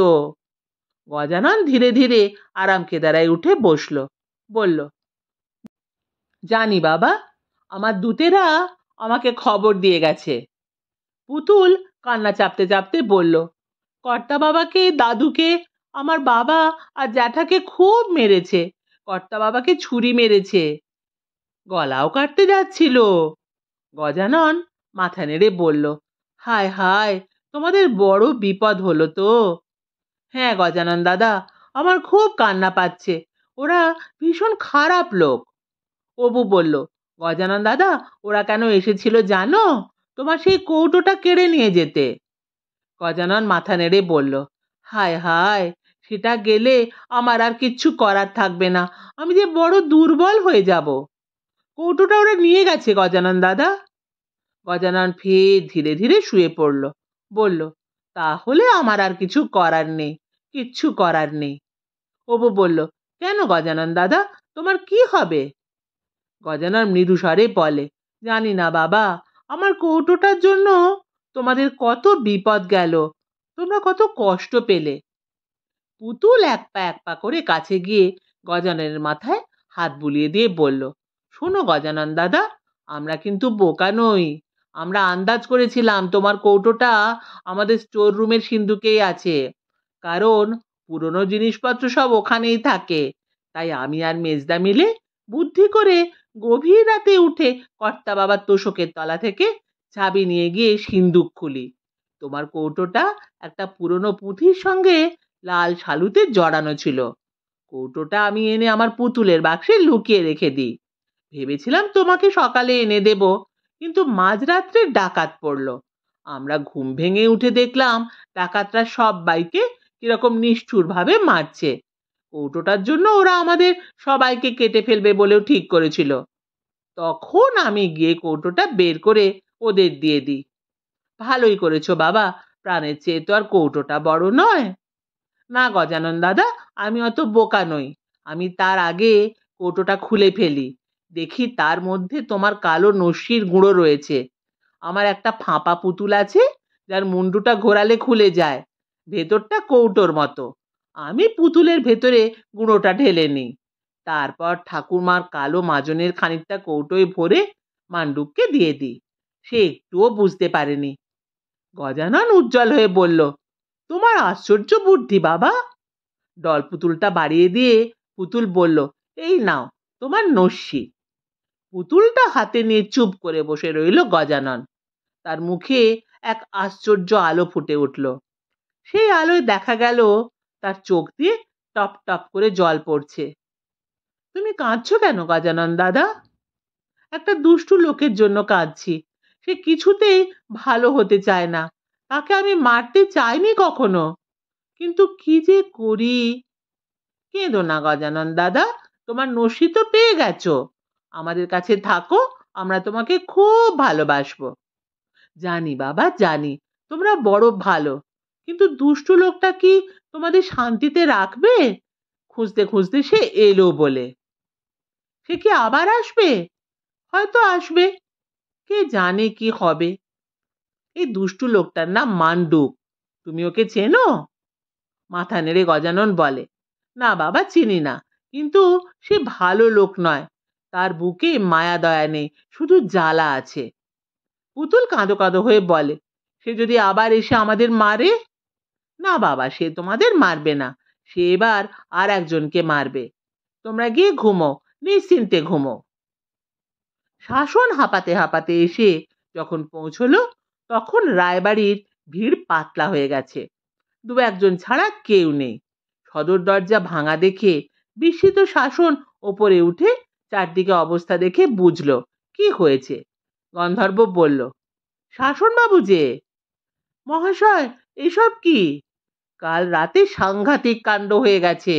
গজানন ধীরে ধীরে আরাম কেদারায় উঠে বসল। বলল, জানি বাবা, আমার দূতেরা আমাকে খবর দিয়ে গেছে। পুতুল কান্না চাপতে চাপতে বলল, কর্তা বাবাকে, দাদুকে, আমার বাবা আর জ্যাঠাকে খুব মেরেছে। কর্তা বাবাকে ছুরি মেরেছে। গলাও কাটতে যাচ্ছিল। গজানন মাথা নেড়ে বলল, হায় হায়, তোমাদের বড় বিপদ হলো তো? হ্যাঁ গজানন দাদা, আমার খুব কান্না পাচ্ছে। ওরা ভীষণ খারাপ লোক। অবু বলল, গজানন দাদা, ওরা কেন এসেছিল জানো? তোমার সেই কৌটোটা কেড়ে নিয়ে যেতে। গজানন মাথা নেড়ে বলল, হায় হায় সেটা গেলে আমার আর কিচ্ছু করার থাকবে না। আমি যে বড় দুর্বল হয়ে যাব। কৌটোটা ওরা নিয়ে গেছে গজানন দাদা। গজানন ফের ধীরে ধীরে শুয়ে পড়ল। বলল, তাহলে আমার আর কিছু করার নেই, কিচ্ছু করার নেই। অপু বলল, কেন গজানন দাদা, তোমার কি হবে? গজানন মৃদু স্বরে বলে, জানি না বাবা, আমার কৌটোটার জন্য তোমাদের কত বিপদ গেল, তোমরা কত কষ্ট পেলে। পুতুল এক পা এক পা করে কাছে গিয়ে গজাননের মাথায় হাত বুলিয়ে দিয়ে বলল, শোনো গজানন দাদা, আমরা কিন্তু বোকা নই। আমরা আন্দাজ করেছিলাম তোমার কৌটোটা আমাদের স্টোর রুমের সিন্ধুকেই আছে। কারণ পুরনো জিনিসপত্র সব ওখানেই থাকে। তাই আমি আর মেজদা মিলে বুদ্ধি করে গভীর রাতে উঠে কর্তা বাবার তোষকের তলা থেকে চাবি নিয়ে গিয়ে সিন্দুক খুলি। তোমার কৌটোটা একটা পুরনো পুঁথির সঙ্গে লাল শালুতে জড়ানো ছিল। কৌটোটা আমি এনে আমার পুতুলের বাক্সে লুকিয়ে রেখে দিই। ভেবেছিলাম তোমাকে সকালে এনে দেব, কিন্তু মাঝরাত্রে ডাকাত পড়ল। আমরা ঘুম ভেঙে উঠে দেখলাম ডাকাতরা সব বাইকে কীরকম নিষ্ঠুরভাবে মারছে। কৌটোটার জন্য ওরা আমাদের সবাইকে কেটে ফেলবে বলেও ঠিক করেছিল। তখন আমি গিয়ে কৌটোটা বের করে ওদের দিয়ে দিই। ভালোই করেছ বাবা, প্রাণের চেয়ে তো আর কৌটোটা বড় নয়। না গজানন দাদা, আমি অত বোকা নই। আমি তার আগে কৌটোটা খুলে ফেলি। দেখি তার মধ্যে তোমার কালো নস্যির গুঁড়ো রয়েছে। আমার একটা ফাঁপা পুতুল আছে, যার মুন্ডুটা ঘোরালে খুলে যায়। ভেতরটা কৌটোর মতো। আমি পুতুলের ভেতরে গুঁড়োটা ঢেলে নিই। তারপর ঠাকুরমার কালো মাজনের খানিকটা কৌটোয় ভরে মান্ডুককে দিয়ে দিই। সে একটুও বুঝতে পারেনি। গজানন উজ্জ্বল হয়ে বলল তোমার আশ্চর্য বুদ্ধি, বাবা। ডল পুতুলটা বাড়িয়ে দিয়ে পুতুল বলল, এই নাও, তোমার নস্যি। পুতুলটা হাতে নিয়ে চুপ করে বসে রইল গজানন। তার মুখে এক আশ্চর্য আলো ফুটে উঠল। সেই আলোয় দেখা গেল, তার চোখ দিয়ে টপ টপ করে জল পড়ছে। তুমি কাঁদছো কেন গজানন দাদা? একটা দুষ্টু লোকের জন্য কাঁদছি। সে কিছুতেই ভালো হতে চায় না। তাকে আমি মারতে চাইনি কখনো। কিন্তু কি যে করি? কেঁদো না গজানন দাদা, তোমার নসি তো পেয়ে গেছো। আমাদের কাছে থাকো, আমরা তোমাকে খুব ভালোবাসবো। জানি বাবা, জানি, তোমরা বড় ভালো, কিন্তু দুষ্টু লোকটা কি তোমাদের শান্তিতে রাখবে? খুঁজতে খুঁজতে সে এলো বলে। সে কি আবার আসবে? হয়তো আসবে, কে জানে কি হবে। এই দুষ্টু লোকটার নাম মান্ডুক তুমি ওকে চেনো? মাথা নেড়ে গজানন বলে, না বাবা, চিনি না। কিন্তু সে ভালো লোক নয়। তার বুকে মায়া দয়া নেই, শুধু জ্বালা আছে। পুতুল কাঁদো কাঁদো হয়ে বলে, সে যদি আবার এসে আমাদের মারে? না বাবা, সে তোমাদের মারবে না। সে এবার আর একজনকে মারবে। তোমরা গিয়ে ঘুমো, নিশ্চিন্তে ঘুমো। শাসন হাঁপাতে হাঁপাতে এসে যখন পৌঁছলো তখন রায়বাড়ির ভিড় পাতলা হয়ে গেছে। দু একজন ছাড়া কেউ নেই। সদর দরজা ভাঙা দেখে বিস্মিত শাসন ওপরে উঠে চারদিকে অবস্থা দেখে বুঝলো, কি হয়েছে? গন্ধর্ব বলল শাসনবাবু যে, মহাশয়, এসব কি? কাল রাতে সাংঘাতিক কাণ্ড হয়ে গেছে।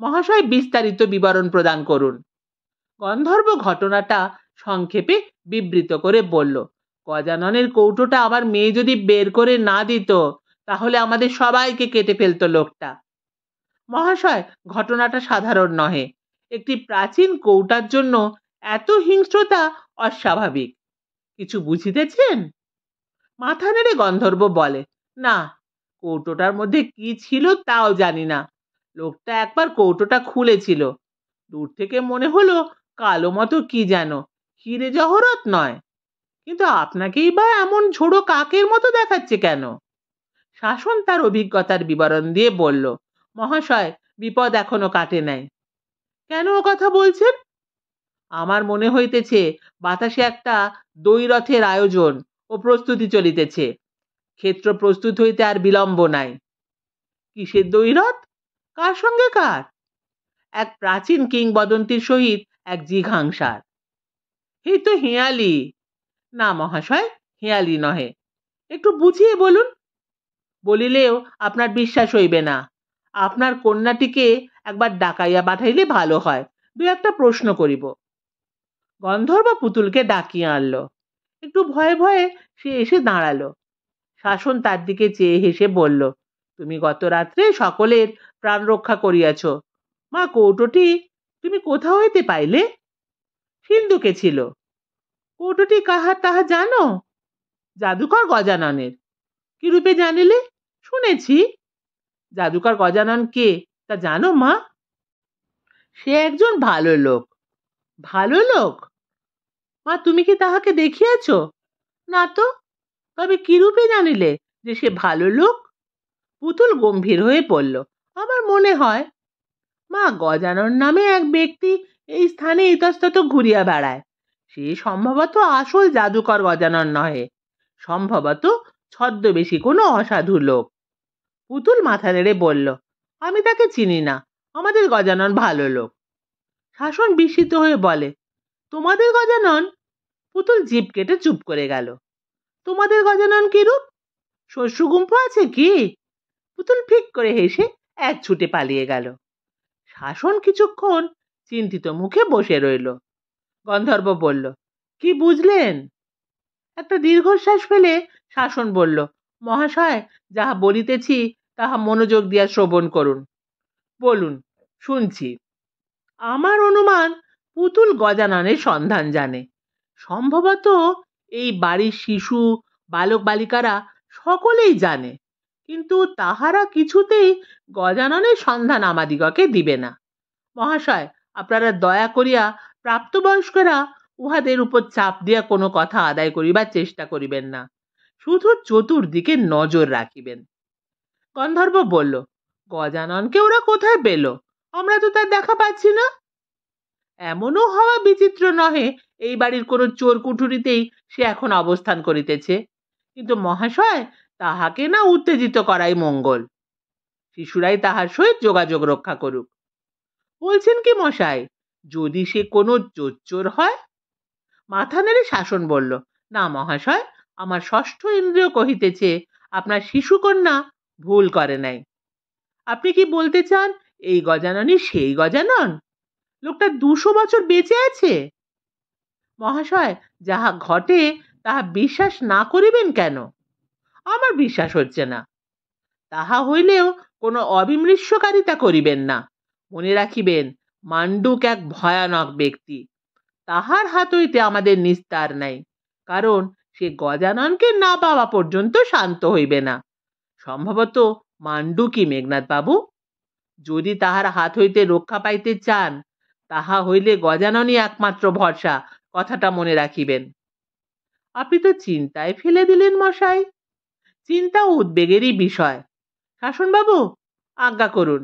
মহাশয় বিস্তারিত বিবরণ প্রদান করুন। গন্ধর্ব ঘটনাটা সংক্ষেপে বিবৃত করে বলল গজাননের কৌটোটা আমার মেয়ে যদি বের করে না দিত, তাহলে আমাদের সবাইকে কেটে ফেলতো লোকটা। মহাশয়, ঘটনাটা সাধারণ নহে। একটি প্রাচীন কৌটার জন্য এত হিংস্রতা অস্বাভাবিক। কিছু বুঝিতেছেন? মাথা নেড়ে গন্ধর্ব বলে, না, কৌটোটার মধ্যে কি ছিল তাও জানি না। লোকটা একবার কৌটোটা খুলেছিল। দূর থেকে মনে হলো, কালো মতো কি যেন, হিরে জহরত নয়। কিন্তু আপনাকেই বা এমন ঝোড়ো কাকের মতো দেখাচ্ছে কেন? শাসন তার অভিজ্ঞতার বিবরণ দিয়ে বলল, মহাশয়, বিপদ এখনও কাটে নাই। কেন ও কথা বলছেন? আমার মনে হইতেছে, বাতাসে একটা দৈরথের আয়োজন ও প্রস্তুতি চলিতেছে। ক্ষেত্র প্রস্তুত হইতে আর বিলম্ব নাই। কিসের দৈরথ কার সঙ্গে কার? এক প্রাচীন কিংবদন্তির সহিত এক জিঘাংসার। এই তো হেয়ালি! না মহাশয়, হেয়ালি নহে। একটু বুঝিয়ে বলুন। বলিলেও আপনার বিশ্বাস হইবে না। আপনার কন্যাটিকে একবার ডাকাইয়া পাঠাইলে ভালো হয়। দু একটা প্রশ্ন করিব। গন্ধর্ব পুতুলকে ডাকিয়া আনল। একটু ভয়ে ভয়ে সে এসে দাঁড়াল। শাসন তার দিকে চেয়ে হেসে বলল, তুমি গত রাত্রে সকলের প্রাণ রক্ষা করিয়াছ। মা কৌটোটি তুমি কোথা হইতে পাইলে? সিন্ধুকে ছিল। কৌটোটি কাহার তাহা জানো? জাদুকর গজাননের। কি রূপে জানিলে? শুনেছি। জাদুকর গজানন কে? তা জানো মা? সে একজন ভালো লোক। ভালো লোক? মা, তুমি কি তাহাকে দেখিয়াছ? না তো। তবে কিরূপে জানিলে যে সে ভালো লোক? পুতুল গম্ভীর হয়ে পড়ল। আমার মনে হয়, মা, গজানন নামে এক ব্যক্তি এই স্থানে ইতস্তত ঘুরিয়া বেড়ায়। সে সম্ভবত আসল জাদুকর গজানন নহে, সম্ভবত ছদ্মবেশী কোনো অসাধু লোক। পুতুল মাথা নেড়ে বলল, আমি তাকে চিনি না, আমাদের গজানন ভালো লোক। শাসন বিস্মিত হয়ে বলে, তোমাদের গজানন? পুতুল জিপ কেটে চুপ করে গেল, তোমাদের গজানন কিরূপ শস্যগুম্প আছে কি? পুতুল ফিক করে হেসে এক ছুটে পালিয়ে গেল। শাসন কিছুক্ষণ চিন্তিত মুখে বসে রইল। গন্ধর্ব বলল, কি বুঝলেন? একটা দীর্ঘশ্বাস ফেলে শাসন বলল, মহাশয়, যাহা বলিতেছি, তাহা মনোযোগ দিয়া শ্রবণ করুন। বলুন, শুনছি। আমার অনুমান পুতুল গজাননের সন্ধান জানে। সম্ভবত এই বাড়ির শিশু, বালক বালিকারা সকলেই জানে, কিন্তু তাহারা কিছুতেই গজাননের সন্ধান আমাদিগকে দিবে না। মহাশয়, আপনারা দয়া করিয়া প্রাপ্তবয়স্করা উহাদের উপর চাপ দিয়া কোনো কথা আদায় করিবার চেষ্টা করিবেন না। শুধু চতুর্দিকে নজর রাখিবেন। গন্ধর্ব বলল, গজাননকে ওরা কোথায় পেল? আমরা তো তার দেখা পাচ্ছি না। এমনও হওয়া বিচিত্র নহে, এই বাড়ির কোনো চোর কুঠুরিতেই সে এখন অবস্থান করিতেছে। কিন্তু মহাশয়, তাহাকে না উত্তেজিত করাই মঙ্গল। শিশুরাই তাহার সহিত যোগাযোগ রক্ষা করুক। বলছেন কি মশাই যদি সে কোনো চোর হয়? মাথা নেড়ে শাসন বলল, না মহাশয়, আমার ষষ্ঠ ইন্দ্রিয় কহিতেছে, আপনার শিশুকন্যা ভুল করে নাই। আপনি কি বলতে চান, এই গজাননই সেই গজানন? লোকটা দুশো বছর বেঁচে আছে? মহাশয়, যাহা ঘটে, তাহা বিশ্বাস না করিবেন কেন? আমার বিশ্বাস হচ্ছে না। তাহা হইলেও কোনো অবিমৃষ্যকারিতা করিবেন না। মনে রাখিবেন মান্ডুক এক ভয়ানক ব্যক্তি। তাহার হাত হইতে আমাদের নিস্তার নাই, কারণ সে গজাননকে না পাওয়া পর্যন্ত শান্ত হইবে না। সম্ভবত মান্ডুকি মেঘনাথ বাবু। যদি তাহার হাত হইতে রক্ষা পাইতে চান, তাহা হইলে গজাননই একমাত্র ভরসা, কথাটা মনে রাখিবেন। আপনি তো চিন্তায় ফেলে দিলেন মশাই। চিন্তা উদ্বেগেরই বিষয়। শাসনবাবু, আজ্ঞা করুন।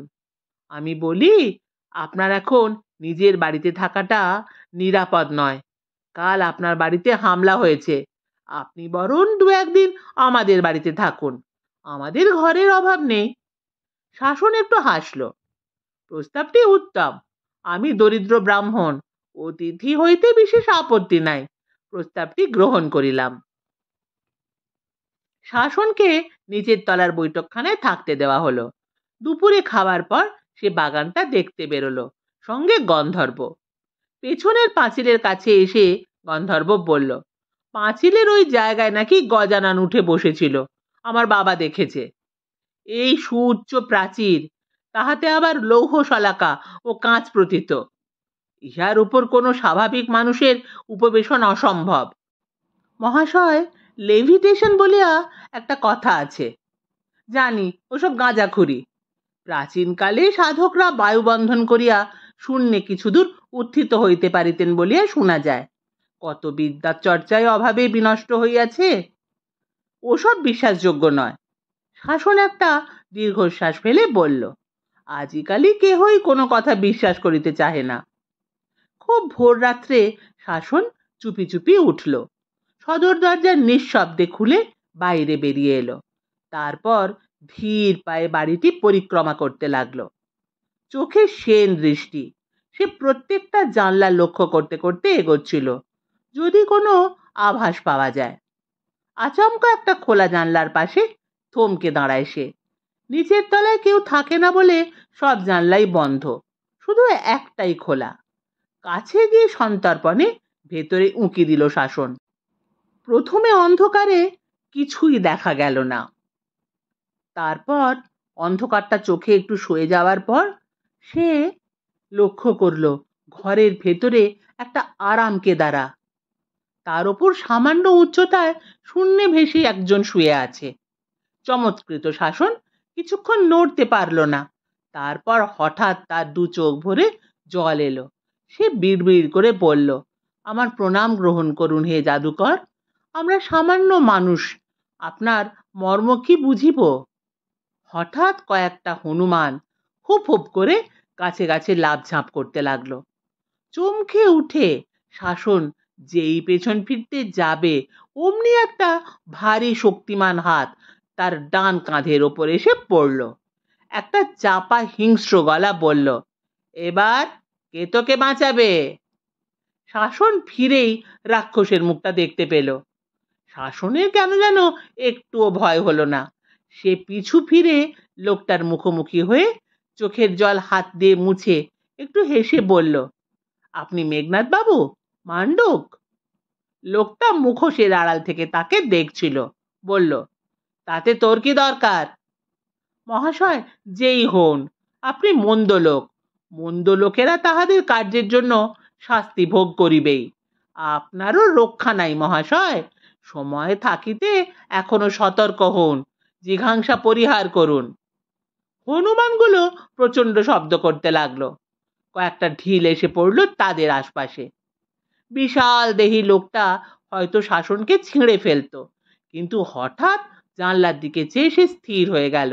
আমি বলি আপনার এখন নিজের বাড়িতে থাকাটা নিরাপদ নয়। কাল আপনার বাড়িতে হামলা হয়েছে। আপনি বরং দু একদিন আমাদের বাড়িতে থাকুন। আমাদের ঘরের অভাব নেই। শাসন একটু হাসল। প্রস্তাবটি উত্তম। আমি দরিদ্র ব্রাহ্মণ। অতিথি হইতে বিশেষ আপত্তি নাই। প্রস্তাবটি গ্রহণ করিলাম। শাসনকে নিচের তলার বৈঠকখানায় থাকতে দেওয়া হলো। দুপুরে খাবার পর সে বাগানটা দেখতে বেরোলো। সঙ্গে গন্ধর্ব। পেছনের পাঁচিলের কাছে এসে গন্ধর্ব বলল, পাঁচিলের ওই জায়গায় নাকি গজানান উঠে বসেছিল। আমার বাবা দেখেছে। এই সুউচ্চ প্রাচীর, তাহাতে আবার লৌহ শলাকা ও কাঁচ প্রতীত। ইহার উপর কোনো স্বাভাবিক মানুষের উপবেশন অসম্ভব। মহাশয় লেভিটেশন বলিয়া একটা কথা আছে। জানি, ওসব গাঁজাখুরি। প্রাচীনকালে সাধকরা বায়ুবন্ধন করিয়া শূন্যে কিছুদূর উত্থিত হইতে পারিতেন বলিয়া শোনা যায়। কত বিদ্যার চর্চায় অভাবে বিনষ্ট হইয়াছে, ওসব বিশ্বাসযোগ্য নয়। শাসন একটা দীর্ঘশ্বাস ফেলে বলল, আজিকালি কেহই কোনো কথা বিশ্বাস করিতে চাহে না। খুব ভোর রাত্রে শাসন চুপি চুপি উঠল। সদর দরজার নিঃশব্দে খুলে বাইরে বেরিয়ে এলো। তারপর ধীর পায়ে বাড়িটি পরিক্রমা করতে লাগল। চোখে সেন দৃষ্টি। সে প্রত্যেকটা জানলা লক্ষ্য করতে করতে এগোচ্ছিল। যদি কোনো আভাস পাওয়া যায়। আচমকা একটা খোলা জানলার পাশে থমকে দাঁড়ায় সে। নিচের তলায় কেউ থাকে না বলে সব জানলাই বন্ধ। শুধু একটাই খোলা। কাছে গিয়ে সন্তর্পণে ভেতরে উঁকি দিল শাসন। প্রথমে অন্ধকারে কিছুই দেখা গেল না। তারপর অন্ধকারটা চোখে একটু সয়ে যাওয়ার পর সে লক্ষ্য করল ঘরের ভেতরে একটা আরাম কেদারা তার ওপর সামান্য উচ্চতায় শূন্যে ভেসে একজন শুয়ে আছে। চমৎকৃত শাসন কিছুক্ষণ নড়তে পারল না। তারপর হঠাৎ তার দু চোখ ভরে জল এলো। সে বিড়বিড় করে বলল, আমার প্রণাম গ্রহণ করুন হে জাদুকর। আমরা সামান্য মানুষ। আপনার মর্ম কি বুঝিব? হঠাৎ কয়েকটা হনুমান হুপ হুপ করে গাছে গাছে লাভ ঝাঁপ করতে লাগল। চমকে উঠে শাসন যেই পেছন ফিরতে যাবে, অমনি একটা ভারী শক্তিমান হাত তার ডান কাঁধের ওপর এসে পড়ল। একটা চাপা হিংস্র গলা বলল, এবার কে তোকে বাঁচাবে? শাসন ফিরেই রাক্ষসের মুখটা দেখতে পেল। শাসনের কেন যেন একটুও ভয় হলো না। সে পিছু ফিরে লোকটার মুখোমুখি হয়ে চোখের জল হাত দিয়ে মুছে একটু হেসে বলল, আপনি মেঘনাথ বাবু? মান্ডুক? লোকটা মুখোশের আড়াল থেকে তাকে দেখছিল, বলল, তাতে তোর কি দরকার? মহাশয়, যেই হন, আপনি মন্দ লোক। মন্দ লোকেরা তাহাদের কার্যের জন্য শাস্তি ভোগ করিবেই। আপনারও রক্ষা নাই মহাশয়। সময় থাকিতে এখনও সতর্ক হন। জিঘাংসা পরিহার করুন। হনুমানগুলো প্রচণ্ড শব্দ করতে লাগল। কয়েকটা ঢিল এসে পড়ল তাদের আশপাশে। বিশাল দেহি লোকটা হয়তো শাসনকে ছিঁড়ে ফেলতো, কিন্তু হঠাৎ জানলার দিকে চেয়ে সে স্থির হয়ে গেল।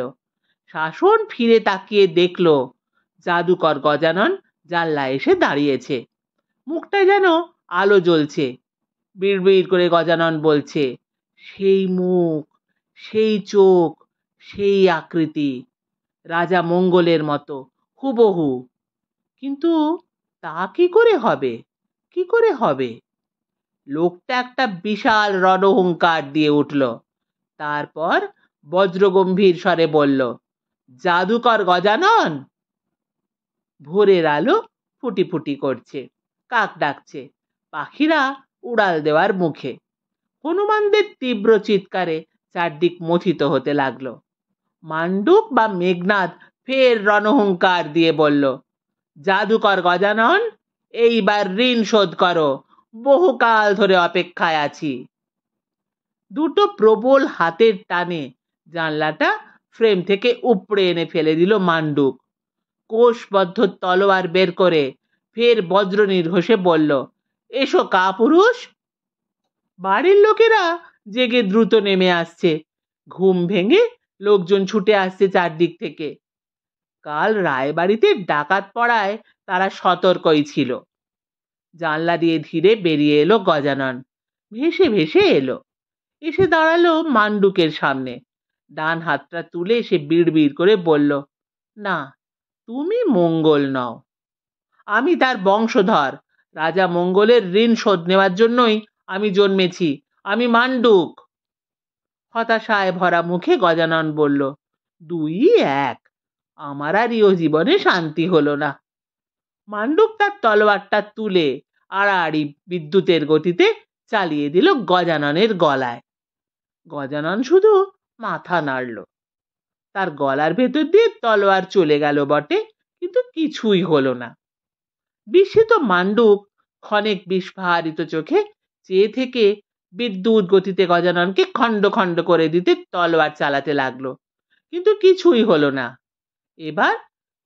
শাসন ফিরে তাকিয়ে দেখল, জাদুকর গজানন জানলা এসে দাঁড়িয়েছে। মুখটা যেন আলো জ্বলছে। বিড়বিড় করে গজানন বলছে, সেই মুখ সেই চোখ, সেই আকৃতি, রাজা মঙ্গলের মতো, হুবহু। কিন্তু তা কি করে হবে? কি করে হবে? লোকটা একটা বিশাল রণহুঙ্কার দিয়ে উঠল। তারপর বজ্রগম্ভীর স্বরে বলল, জাদুকর গজানন! ভোরের আলো ফুটি ফুটি করছে, কাক ডাকছে, পাখিরা উড়াল দেওয়ার মুখে। হনুমানদের তীব্র চিৎকারে চারদিক মথিত হতে লাগল। মান্ডুক বা মেঘনাথ ফের রণহুঙ্কার দিয়ে বলল, জাদুকর গজানন, এইবার ঋণ শোধ করো, বহুকাল ধরে অপেক্ষায় আছি দুটো প্রবল হাতের টানে জানলাটা ফ্রেম থেকে উপড়ে এনে ফেলে দিল মান্ডুক। কোষবদ্ধ তলোয়ার বের করে ফের বজ্র নির্ঘোষে বলল, এসো কাপুরুষ! বাড়ির লোকেরা জেগে দ্রুত নেমে আসছে। ঘুম ভেঙে লোকজন ছুটে আসছে চারদিক থেকে। কাল রায়বাড়িতে ডাকাত পড়ায় তারা সতর্কই ছিল। জানলা দিয়ে ধীরে বেরিয়ে এলো গজানন। ভেসে ভেসে এলো। এসে দাঁড়াল মান্ডুকের সামনে। ডান হাতটা তুলে সে বিড়বিড় করে বলল, না, তুমি মঙ্গল নও। আমি তার বংশধর। রাজা মঙ্গলের ঋণ শোধ নেওয়ার জন্যই আমি জন্মেছি। আমি মান্ডুক। হতাশায় ভরা মুখে গজানন বলল, দুই এক, আমার আর ইয় জীবনে শান্তি হলো না। মান্ডুক তার তলোয়ারটা তুলে আড়াআড়ি বিদ্যুতের গতিতে চালিয়ে দিল গজাননের গলায়। গজানন শুধু মাথা নাড়ল। তার গলার ভেতর দিয়ে তলোয়ার চলে গেল বটে, কিন্তু কিছুই হলো না। বিস্মিত মান্ডুক ক্ষণেক বিস্ফারিত চোখে চেয়ে থেকে বিদ্যুৎ গতিতে গজাননকে খণ্ড খণ্ড করে দিতে তলোয়ার চালাতে লাগল। কিন্তু কিছুই হলো না। এবার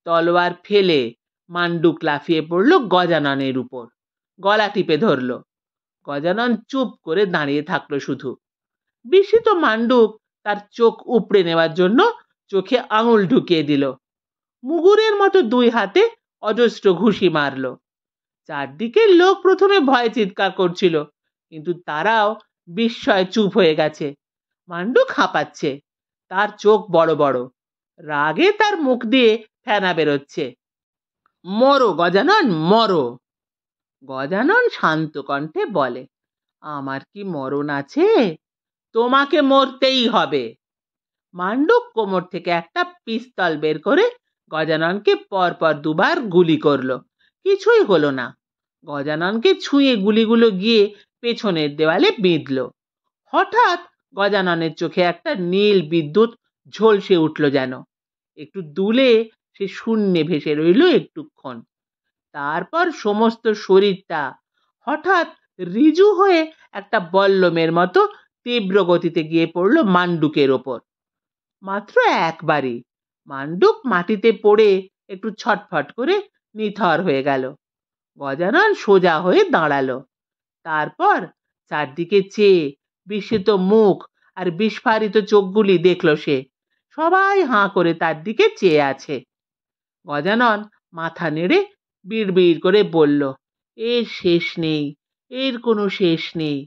তলোয়ার ফেলে মান্ডুক লাফিয়ে পড়ল গজাননের উপর। গলা টিপে ধরল। গজানন চুপ করে দাঁড়িয়ে থাকল শুধু। বিস্মিত মান্ডুক তার চোখ উপড়ে নেওয়ার জন্য চোখে আঙুল ঢুকিয়ে দিল। মুগুরের মতো দুই হাতে অজস্র ঘুষি মারল। চারদিকে লোক প্রথমে ভয়ে চিৎকার করছিল। কিন্তু তারাও বিস্ময় চুপ হয়ে গেছে। মান্ডু খাপাচ্ছে, তার চোখ বড় বড়। রাগে তার মুখ দিয়ে ফেনা বেরোচ্ছে। মরো, গজানন মরো। গজানন শান্ত কণ্ঠে বলে, আমার কি মরণ আছে? তোমাকে মরতেই হবে। মান্ডুক কোমর থেকে একটা পিস্তল বের করে গজাননকে পরপর দুবার গুলি করল। কিছুই হলো না। গজাননকে ছুঁয়ে গুলিগুলো গিয়ে পেছনের দেওয়ালে বিঁধল। হঠাৎ গজাননের চোখে একটা নীল বিদ্যুৎ ঝলসে উঠল যেন। একটু দুলে সে শূন্যে ভেসে রইল একটুক্ষণ। তারপর সমস্ত শরীরটা হঠাৎ রিজু হয়ে একটা বল্লমের মতো তীব্র গতিতে গিয়ে পড়ল মান্ডুকের ওপর। মাত্র একবারই মান্ডুক মাটিতে পড়ে একটু ছটফট করে নিথর হয়ে গেল। গজানন সোজা হয়ে দাঁড়াল। তারপর চারদিকে চেয়ে বিস্মিত মুখ আর বিস্ফারিত চোখগুলি দেখল সে। সবাই হাঁ করে তার দিকে চেয়ে আছে। গজানন মাথা নেড়ে বিড়বিড় করে বলল, এর শেষ নেই, এর কোনো শেষ নেই।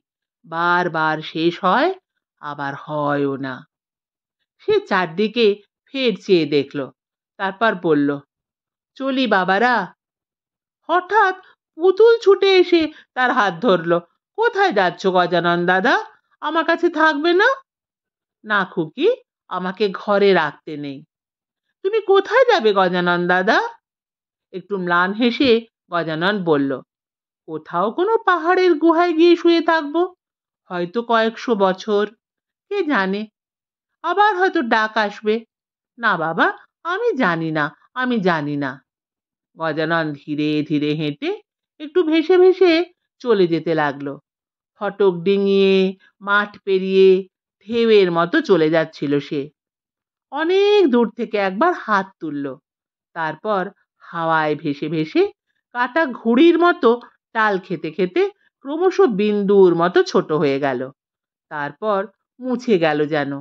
বারবার শেষ হয়, আবার হয়ও না। সে চারদিকে ফের চেয়ে দেখল, তারপর বলল, চলি বাবারা। হঠাৎ পুতুল ছুটে এসে তার হাত ধরল। কোথায় যাচ্ছ গজানন দাদা? আমার কাছে থাকবে না? না খুকি, আমাকে ঘরে রাখতে নেই। তুমি কোথায় যাবে গজানন দাদা? একটু ম্লান হেসে গজানন বলল, কোথাও কোনো পাহাড়ের গুহায় গিয়ে শুয়ে থাকব, হয়তো কয়েকশো বছর, কে জানে? আবার হয়তো ডাক আসবে। না বাবা, আমি জানি না, আমি জানি না। গজানন ধীরে ধীরে হেঁটে একটু ভেসে ভেসে চলে যেতে লাগল। ফটক ডিঙিয়ে, মাঠ পেরিয়ে ঢেউয়ের মতো চলে যাচ্ছিল সে। অনেক দূর থেকে একবার হাত তুলল। তারপর হাওয়ায় ভেসে ভেসে কাটা ঘুড়ির মতো টাল খেতে খেতে ক্রমশ বিন্দুর মতো ছোট হয়ে গেল। তারপর মুছে গেল যেন।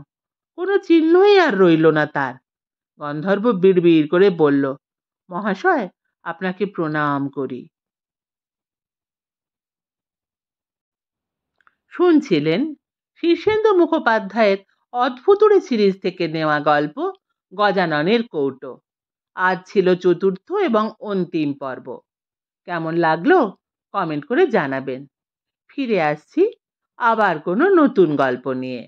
কোনো চিহ্নই আর রইল না তার। গন্ধর্ব বিড়বিড় করে বলল, মহাশয়, আপনাকে প্রণাম করি। শুনছিলেন শীর্ষেন্দু মুখোপাধ্যায়ের অদ্ভুতুড়ি সিরিজ থেকে নেওয়া গল্প গজাননের কৌটো। আজ ছিল চতুর্থ এবং অন্তিম পর্ব। কেমন লাগল কমেন্ট করে জানাবেন। ফিরে আসছি আবার কোনো নতুন গল্প নিয়ে।